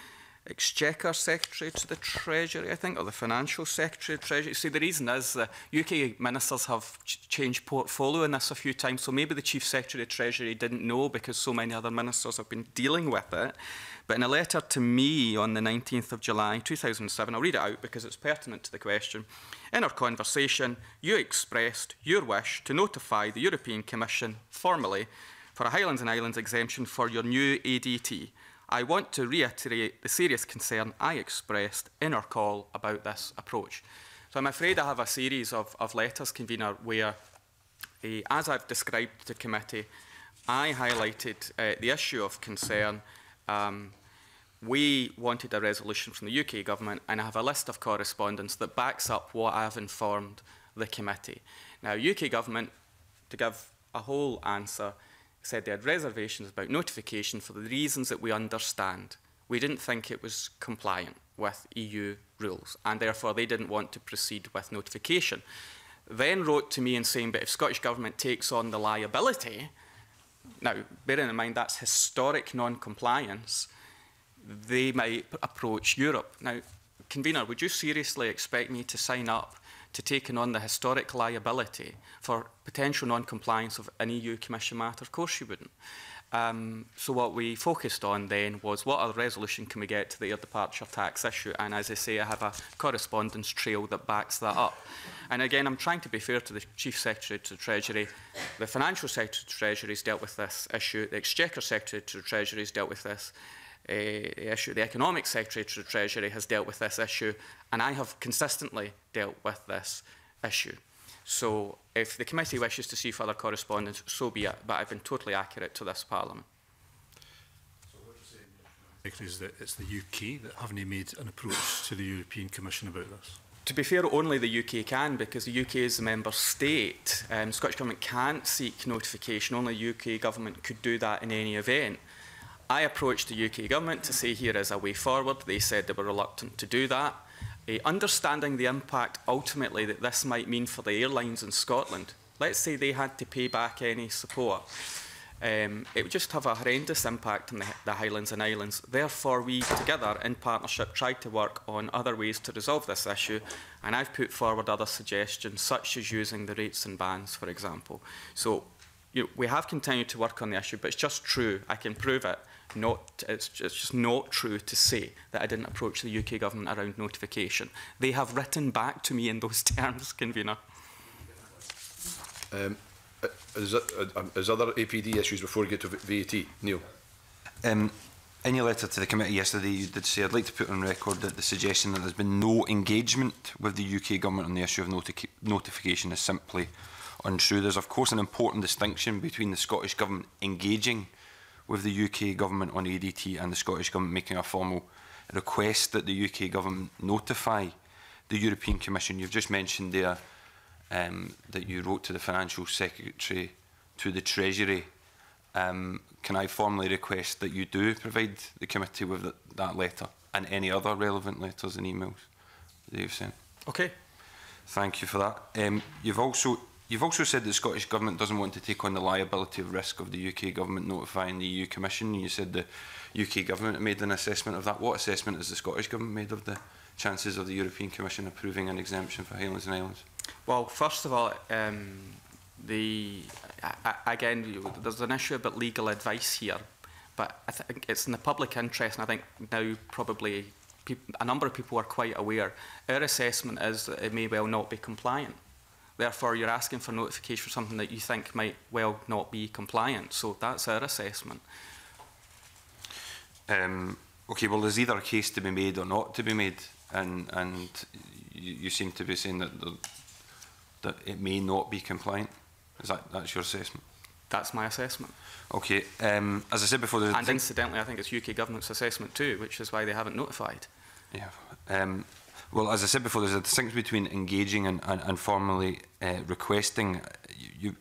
Exchequer Secretary to the Treasury, I think, or the Financial Secretary to Treasury. See, the reason is that UK ministers have ch changed portfolio in this a few times, so maybe the Chief Secretary of Treasury didn't know because so many other ministers have been dealing with it. But in a letter to me on the 19th of July 2007, I'll read it out because it's pertinent to the question. In our conversation, you expressed your wish to notify the European Commission formally for a Highlands and Islands exemption for your new ADT. I want to reiterate the serious concern I expressed in our call about this approach. So I'm afraid I have a series of, of letters, convener, where, uh, as I've described to committee, I highlighted uh, the issue of concern. Um, we wanted a resolution from the UK government, and I have a list of correspondence that backs up what I have informed the committee. Now, UK government, to give a whole answer, said they had reservations about notification for the reasons that we understand. We didn't think it was compliant with EU rules, and therefore they didn't want to proceed with notification. Then wrote to me and saying, but if Scottish Government takes on the liability, now bearing in mind that's historic non-compliance, they might approach Europe. Now, convener, would you seriously expect me to sign up to taking on the historic liability for potential non-compliance of an EU Commission matter? Of course you wouldn't. Um, so what we focused on then was what other resolution can we get to the air departure tax issue? And as I say, I have a correspondence trail that backs that up. And again, I'm trying to be fair to the Chief Secretary to the Treasury. The Financial Secretary to the Treasury has dealt with this issue. The Exchequer Secretary to the Treasury has dealt with this the eh, eh, issue. The Economic Secretary to the Treasury has dealt with this issue, and I have consistently dealt with this issue. So if the committee wishes to see further correspondence, so be it, but I've been totally accurate to this Parliament. So is that it's the UK that haven't made an approach to the European Commission about this? to be fair, only the UK can because the UK is a member state. Um, Scottish Government can't seek notification. Only the UK Government could do that in any event. I approached the UK government to say here is a way forward. They said they were reluctant to do that. Uh, understanding the impact ultimately that this might mean for the airlines in Scotland, let's say they had to pay back any support, um, it would just have a horrendous impact on the, the Highlands and Islands. Therefore, we together in partnership tried to work on other ways to resolve this issue, and I've put forward other suggestions, such as using the rates and bans, for example. So you know, we have continued to work on the issue, but it's just true. I can prove it not, it's, it's just not true to say that I didn't approach the UK government around notification. They have written back to me in those terms, convener. Um, uh, is, that, uh, um, is other APD issues before we get to VAT, Neil? Um, in your letter to the committee yesterday, you did say, I'd like to put on record that the suggestion that there's been no engagement with the UK government on the issue of noti notification is simply untrue. There's, of course, an important distinction between the Scottish government engaging with the UK government on ADT and the Scottish government making a formal request that the UK government notify the European Commission. You've just mentioned there um, that you wrote to the Financial Secretary, to the Treasury. Um, can I formally request that you do provide the committee with th that letter and any other relevant letters and emails that you've sent? Okay. Thank you for that. Um, you've also You've also said the Scottish Government doesn't want to take on the liability of risk of the UK Government notifying the EU Commission. You said the UK Government made an assessment of that. What assessment has the Scottish Government made of the chances of the European Commission approving an exemption for Highlands and Islands? Well, first of all, um, the I, again, there's an issue about legal advice here, but I think it's in the public interest, and I think now probably a number of people are quite aware. Our assessment is that it may well not be compliant. Therefore, you're asking for notification for something that you think might well not be compliant. So that's our assessment. Um, okay, well, there's either a case to be made or not to be made, and and you, you seem to be saying that the, that it may not be compliant. Is that that's your assessment? That's my assessment. Okay. Um, as I said before, and incidentally, I think it's UK government's assessment too, which is why they haven't notified. Yeah. Um, Well, as I said before, there's a distinction between engaging and, and, and formally uh, requesting. You, you,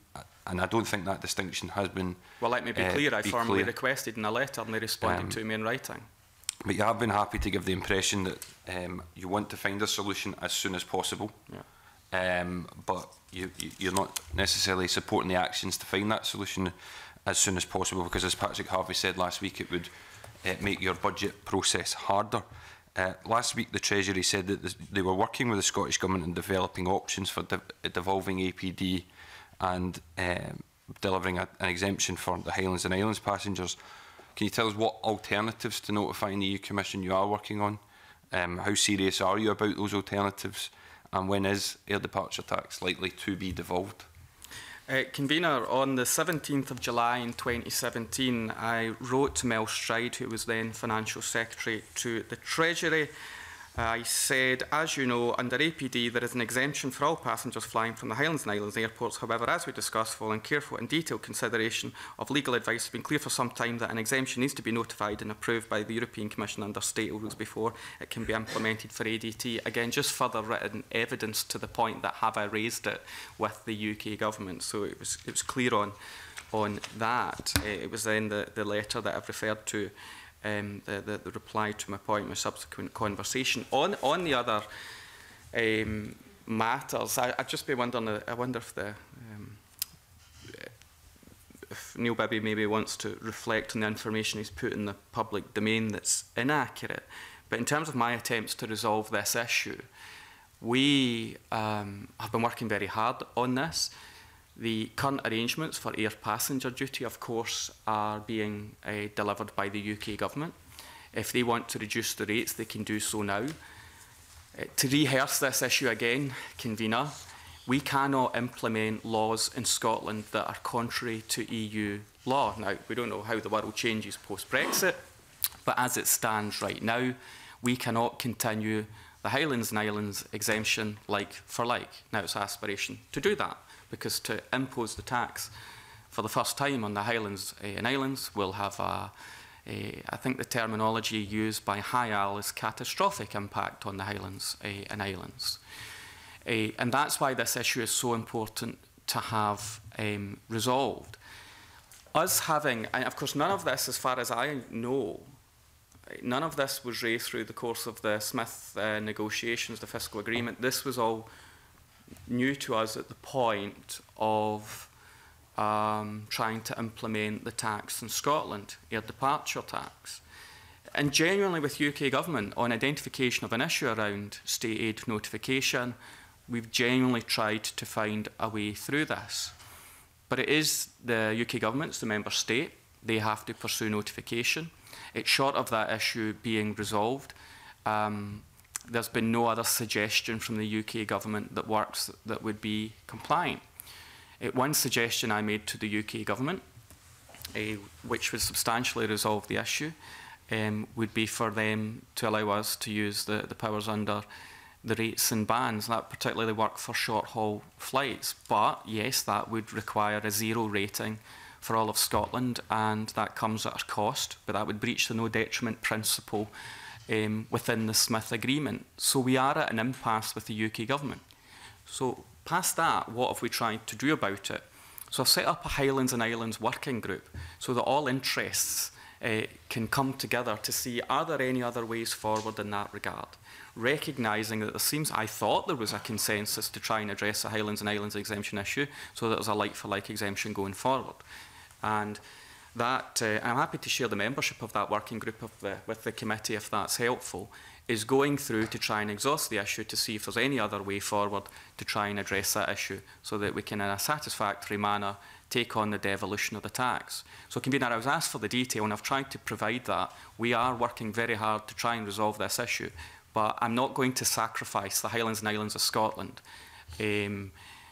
and I don't think that distinction has been. Well, let me be uh, clear. I formally clear. requested in a letter, and they responded um, to me in writing. But you have been happy to give the impression that um, you want to find a solution as soon as possible. Yeah. Um, but you, you're not necessarily supporting the actions to find that solution as soon as possible because, as Patrick Harvey said last week, it would uh, make your budget process harder. Uh, last week, the Treasury said that they were working with the Scottish Government in developing options for de devolving APD and um, delivering a, an exemption for the Highlands and Islands passengers. Can you tell us what alternatives to notifying the EU Commission you are working on? Um, how serious are you about those alternatives? And when is air departure tax likely to be devolved? Uh, convener, on the 17th of July in 2017, I wrote to Mel Stride, who was then Financial Secretary to the Treasury, I said, as you know, under APD there is an exemption for all passengers flying from the Highlands and Islands airports. However, as we discussed, following careful and detailed consideration of legal advice, it's been clear for some time that an exemption needs to be notified and approved by the European Commission under state rules before it can be implemented for ADT. Again, just further written evidence to the point that have I raised it with the UK government. So it was, it was clear on, on that. Eh, it was then the, the letter that I've referred to um, the, the, the reply to my point, my subsequent conversation. On, on the other um, matters, I, I'd just be wondering, I wonder if the um, if Neil Bibby maybe wants to reflect on the information he's put in the public domain that's inaccurate. But in terms of my attempts to resolve this issue, we um, have been working very hard on this. The current arrangements for air passenger duty, of course, are being uh, delivered by the UK government. If they want to reduce the rates, they can do so now. Uh, to rehearse this issue again, convener, we cannot implement laws in Scotland that are contrary to EU law. Now, we don't know how the world changes post-Brexit, but as it stands right now, we cannot continue the Highlands and Islands exemption like for like. Now, it's aspiration to do that. because to impose the tax for the first time on the Highlands uh, eh, and Islands will have a, a, eh, I think the terminology used by HIAL is catastrophic impact on the Highlands uh, eh, and Islands. Uh, and that's why this issue is so important to have um, resolved. Us having, and of course none of this, as far as I know, none of this was raised through the course of the Smith uh, negotiations, the fiscal agreement. This was all new to us at the point of um, trying to implement the tax in Scotland, air departure tax. And genuinely with UK government on identification of an issue around state aid notification, we've genuinely tried to find a way through this. But it is the UK government, it's the member state, they have to pursue notification. It's short of that issue being resolved. Um, there's been no other suggestion from the UK government that works that would be compliant. It, one suggestion I made to the UK government, uh, which would substantially resolve the issue, um, would be for them to allow us to use the, the powers under the rates and bans. That particularly work for short haul flights. But yes, that would require a zero rating for all of Scotland, and that comes at a cost, but that would breach the no detriment principle um, within the Smith Agreement. So we are at an impasse with the UK government. So past that, what have we tried to do about it? So I've set up a Highlands and Islands working group so that all interests uh, can come together to see are there any other ways forward in that regard? Recognising that there seems, I thought there was a consensus to try and address the Highlands and Islands exemption issue so that there's a like-for-like -like exemption going forward. And that, uh, I'm happy to share the membership of that working group of the, uh, with the committee if that's helpful, is going through to try and exhaust the issue to see if there's any other way forward to try and address that issue so that we can, in a satisfactory manner, take on the devolution of the tax. So, Convener, I was asked for the detail and I've tried to provide that. We are working very hard to try and resolve this issue, but I'm not going to sacrifice the Highlands and Islands of Scotland. Um,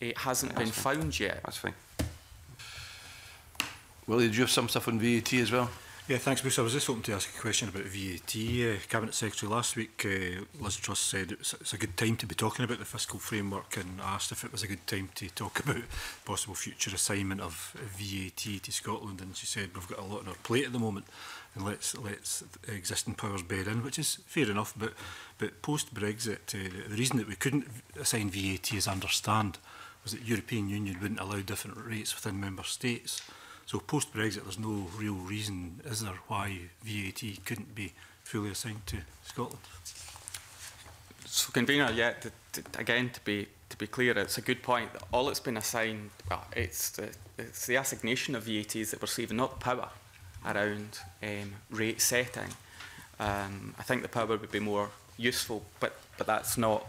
it hasn't yeah, been fine. found yet. That's fine. Willie, did you have some stuff on VAT as well? Yeah, thanks, Bruce. I was just hoping to ask a question about VAT. Uh, Cabinet Secretary last week, uh, Liz Truss said it's, it's a good time to be talking about the fiscal framework and asked if it was a good time to talk about possible future assignment of VAT to Scotland. And she said we've got a lot on our plate at the moment and let's let's existing powers bear in, which is fair enough. But but post Brexit, uh, the reason that we couldn't assign VAT is understand was that the European Union wouldn't allow different rates within member states. So post-Brexit, there's no real reason, is there, why VAT couldn't be fully assigned to Scotland? So, convener, yeah, again, to be to be clear, it's a good point. All it's been assigned, well, it's the, it's the assignation of VATs that we're receiving, up power around um, rate setting. Um, I think the power would be more useful, but, but that's not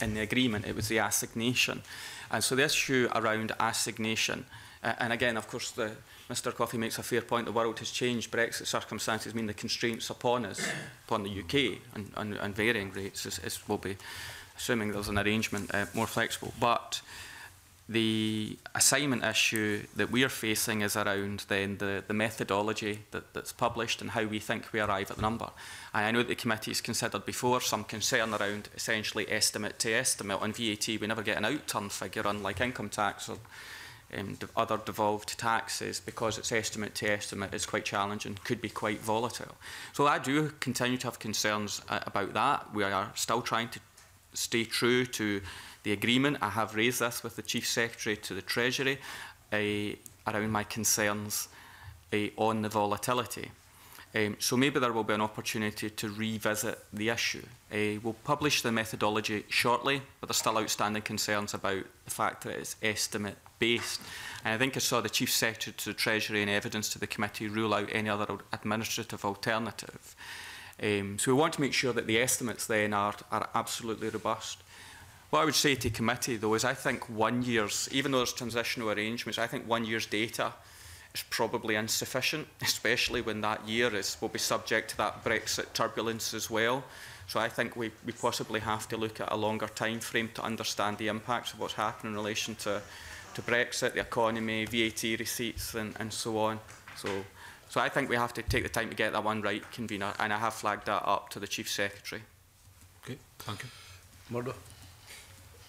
in the agreement. It was the assignation. And so the issue around assignation and again, of course, the, Mr Coffey makes a fair point. The world has changed. Brexit circumstances mean the constraints upon us, upon the UK, and, and, and varying rates is, is will be, assuming there's an arrangement uh, more flexible. But the assignment issue that we are facing is around then the, the methodology that, that's published and how we think we arrive at the number. And I know that the committee has considered before some concern around essentially estimate to estimate on VAT. We never get an outturn figure, unlike income tax or um, other devolved taxes because it's estimate to estimate is quite challenging, could be quite volatile. So I do continue to have concerns uh, about that. We are still trying to stay true to the agreement. I have raised this with the Chief Secretary to the Treasury uh, around my concerns uh, on the volatility. Um, so maybe there will be an opportunity to revisit the issue. Uh, we'll publish the methodology shortly, but there's still outstanding concerns about the fact that it's estimate based. And I think I saw the Chief Secretary to the Treasury and evidence to the committee rule out any other administrative alternative. Um, so we want to make sure that the estimates then are, are absolutely robust. What I would say to committee though is I think one year's, even though there's transitional arrangements, I think one year's data is probably insufficient, especially when that year is, will be subject to that Brexit turbulence as well. So I think we, we possibly have to look at a longer time frame to understand the impacts of what's happening in relation to, to Brexit, the economy, VAT receipts and, and so on. So, so I think we have to take the time to get that one right, convener, and I have flagged that up to the Chief Secretary. Okay, thank you. Murdo.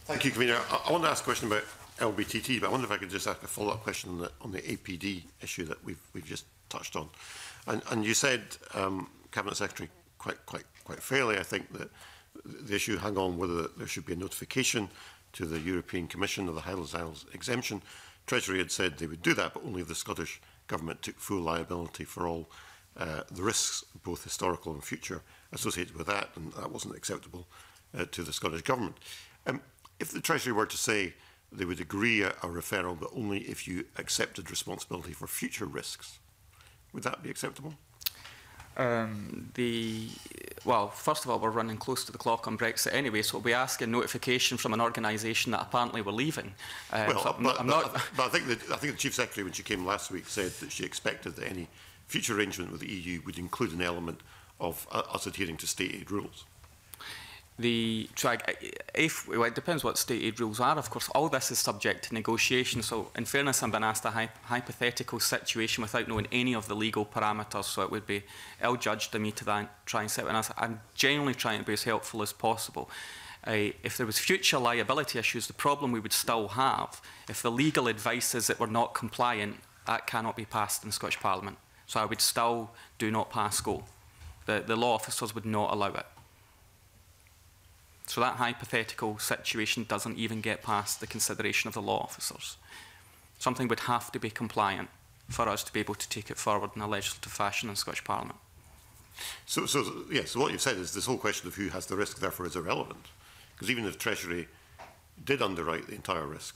Thank you, Convener. I, I want to ask a question about LBTT, but I wonder if I could just ask a follow-up question on the, on the APD issue that we've, we've just touched on. And, and you said, um, Cabinet Secretary, quite, quite, quite fairly, I think, that the issue hang on whether there should be a notification to the European Commission of the Highlands Isles exemption. Treasury had said they would do that, but only if the Scottish Government took full liability for all uh, the risks, both historical and future, associated with that, and that wasn't acceptable uh, to the Scottish Government. Um, if the Treasury were to say they would agree a, a referral, but only if you accepted responsibility for future risks. Would that be acceptable? Um, the well, first of all, we're running close to the clock on Brexit anyway, so we'll be asking notification from an organisation that apparently we're leaving. Uh, well, so I'm, but, I'm but, not but I think the, I think the chief secretary, when she came last week, said that she expected that any future arrangement with the EU would include an element of uh, us adhering to state aid rules the track, if well, it depends what state aid rules are, of course, all this is subject to negotiation. So, in fairness, I'm being asked a hy hypothetical situation without knowing any of the legal parameters. So, it would be ill judged of me to then try and set. And I'm generally trying to be as helpful as possible. Uh, if there was future liability issues, the problem we would still have if the legal advice is that we're not compliant, that cannot be passed in the Scottish Parliament. So I would still do not pass go. The, the law officers would not allow it. So that hypothetical situation doesn't even get past the consideration of the law officers. Something would have to be compliant for us to be able to take it forward in a legislative fashion in Scottish Parliament. So, so yes, yeah, so what you've said is this whole question of who has the risk, therefore, is irrelevant. Because even if Treasury did underwrite the entire risk,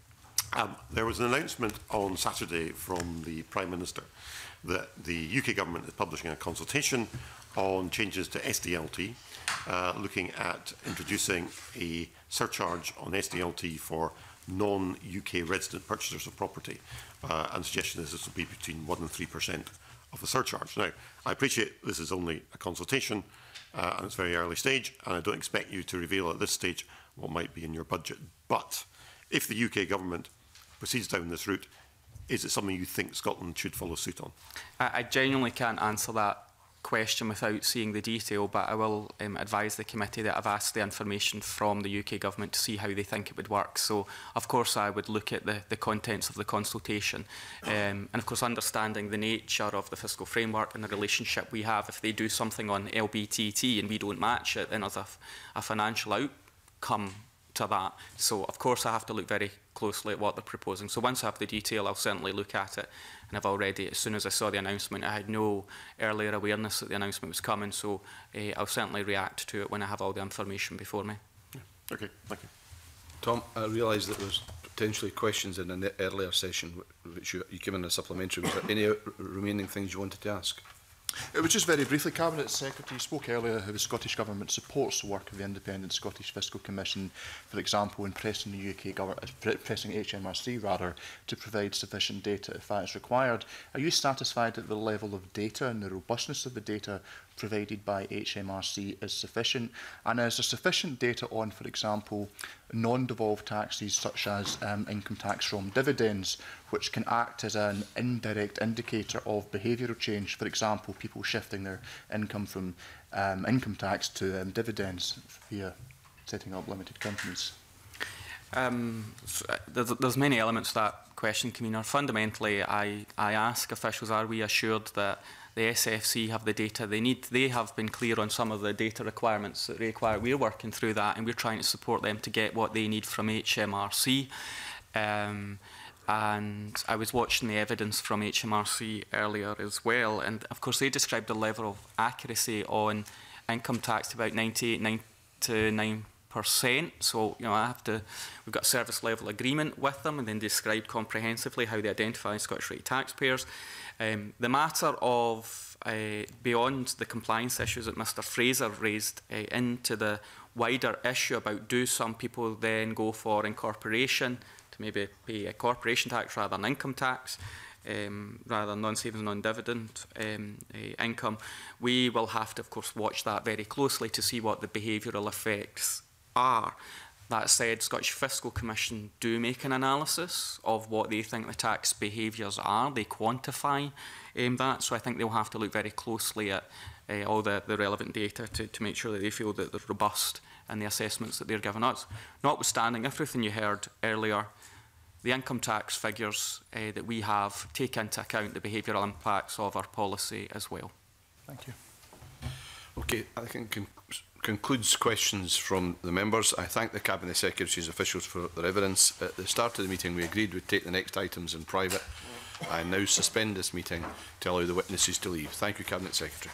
Um, there was an announcement on Saturday from the Prime Minister that the UK government is publishing a consultation on changes to SDLT, uh, looking at introducing a surcharge on SDLT for non-UK resident purchasers of property, uh, and suggestion is this will be between one and three percent of the surcharge. Now, I appreciate this is only a consultation uh, and it's very early stage, and I don't expect you to reveal at this stage what might be in your budget. But if the UK government proceeds down this route, is it something you think Scotland should follow suit on? I, I genuinely can't answer that question without seeing the detail, but I will um, advise the committee that I've asked the information from the UK government to see how they think it would work. So, of course, I would look at the, the contents of the consultation um, and, of course, understanding the nature of the fiscal framework and the relationship we have. If they do something on LBTT and we don't match it, then there's a, a financial outcome to that. So, of course, I have to look very closely at what they're proposing. So once I have the detail, I'll certainly look at it And I've already, as soon as I saw the announcement, I had no earlier awareness that the announcement was coming. So uh, I'll certainly react to it when I have all the information before me. Yeah. Okay, thank you. Tom, I realise that there was potentially questions in an earlier session which you, you came in a supplementary. Was there any remaining things you wanted to ask? It was just very briefly, Cabinet Secretary spoke earlier how the Scottish Government supports the work of the Independent Scottish Fiscal Commission, for example, in pressing the UK government, uh, pressing HMRC rather, to provide sufficient data if that is required. Are you satisfied at the level of data and the robustness of the data provided by HMRC is sufficient? And is there sufficient data on, for example, non-devolved taxes such as um, income tax from dividends, which can act as an indirect indicator of behavioural change, for example, people shifting their income from um, income tax to um, dividends via setting up limited companies? Um, so, uh, there's, there's many elements to that question, Commissioner. Fundamentally, I, I ask officials, are we assured that the SFC have the data they need. They have been clear on some of the data requirements that they require. We're working through that and we're trying to support them to get what they need from HMRC. Um, and I was watching the evidence from HMRC earlier as well. And of course, they described the level of accuracy on income tax to about 98 9 9 percent. So you know, I have to. We've got a service level agreement with them, and then describe comprehensively how they identify Scottish rate taxpayers. Um, the matter of uh, beyond the compliance issues that Mr. Fraser raised uh, into the wider issue about do some people then go for incorporation to maybe pay a corporation tax rather than income tax. Um, rather than non-savings, non-dividend um, uh, income, we will have to, of course, watch that very closely to see what the behavioural effects are. That said, Scottish Fiscal Commission do make an analysis of what they think the tax behaviours are. They quantify um, that, so I think they'll have to look very closely at uh, all the, the relevant data to, to make sure that they feel that they're robust in the assessments that they're giving us. Notwithstanding everything you heard earlier, the income tax figures uh, that we have take into account the behavioural impacts of our policy as well. Thank you. Okay, I think concludes questions from the members. I thank the Cabinet Secretary's officials for their evidence. At the start of the meeting, we agreed we'd take the next items in private. I now suspend this meeting to allow the witnesses to leave. Thank you, Cabinet Secretary.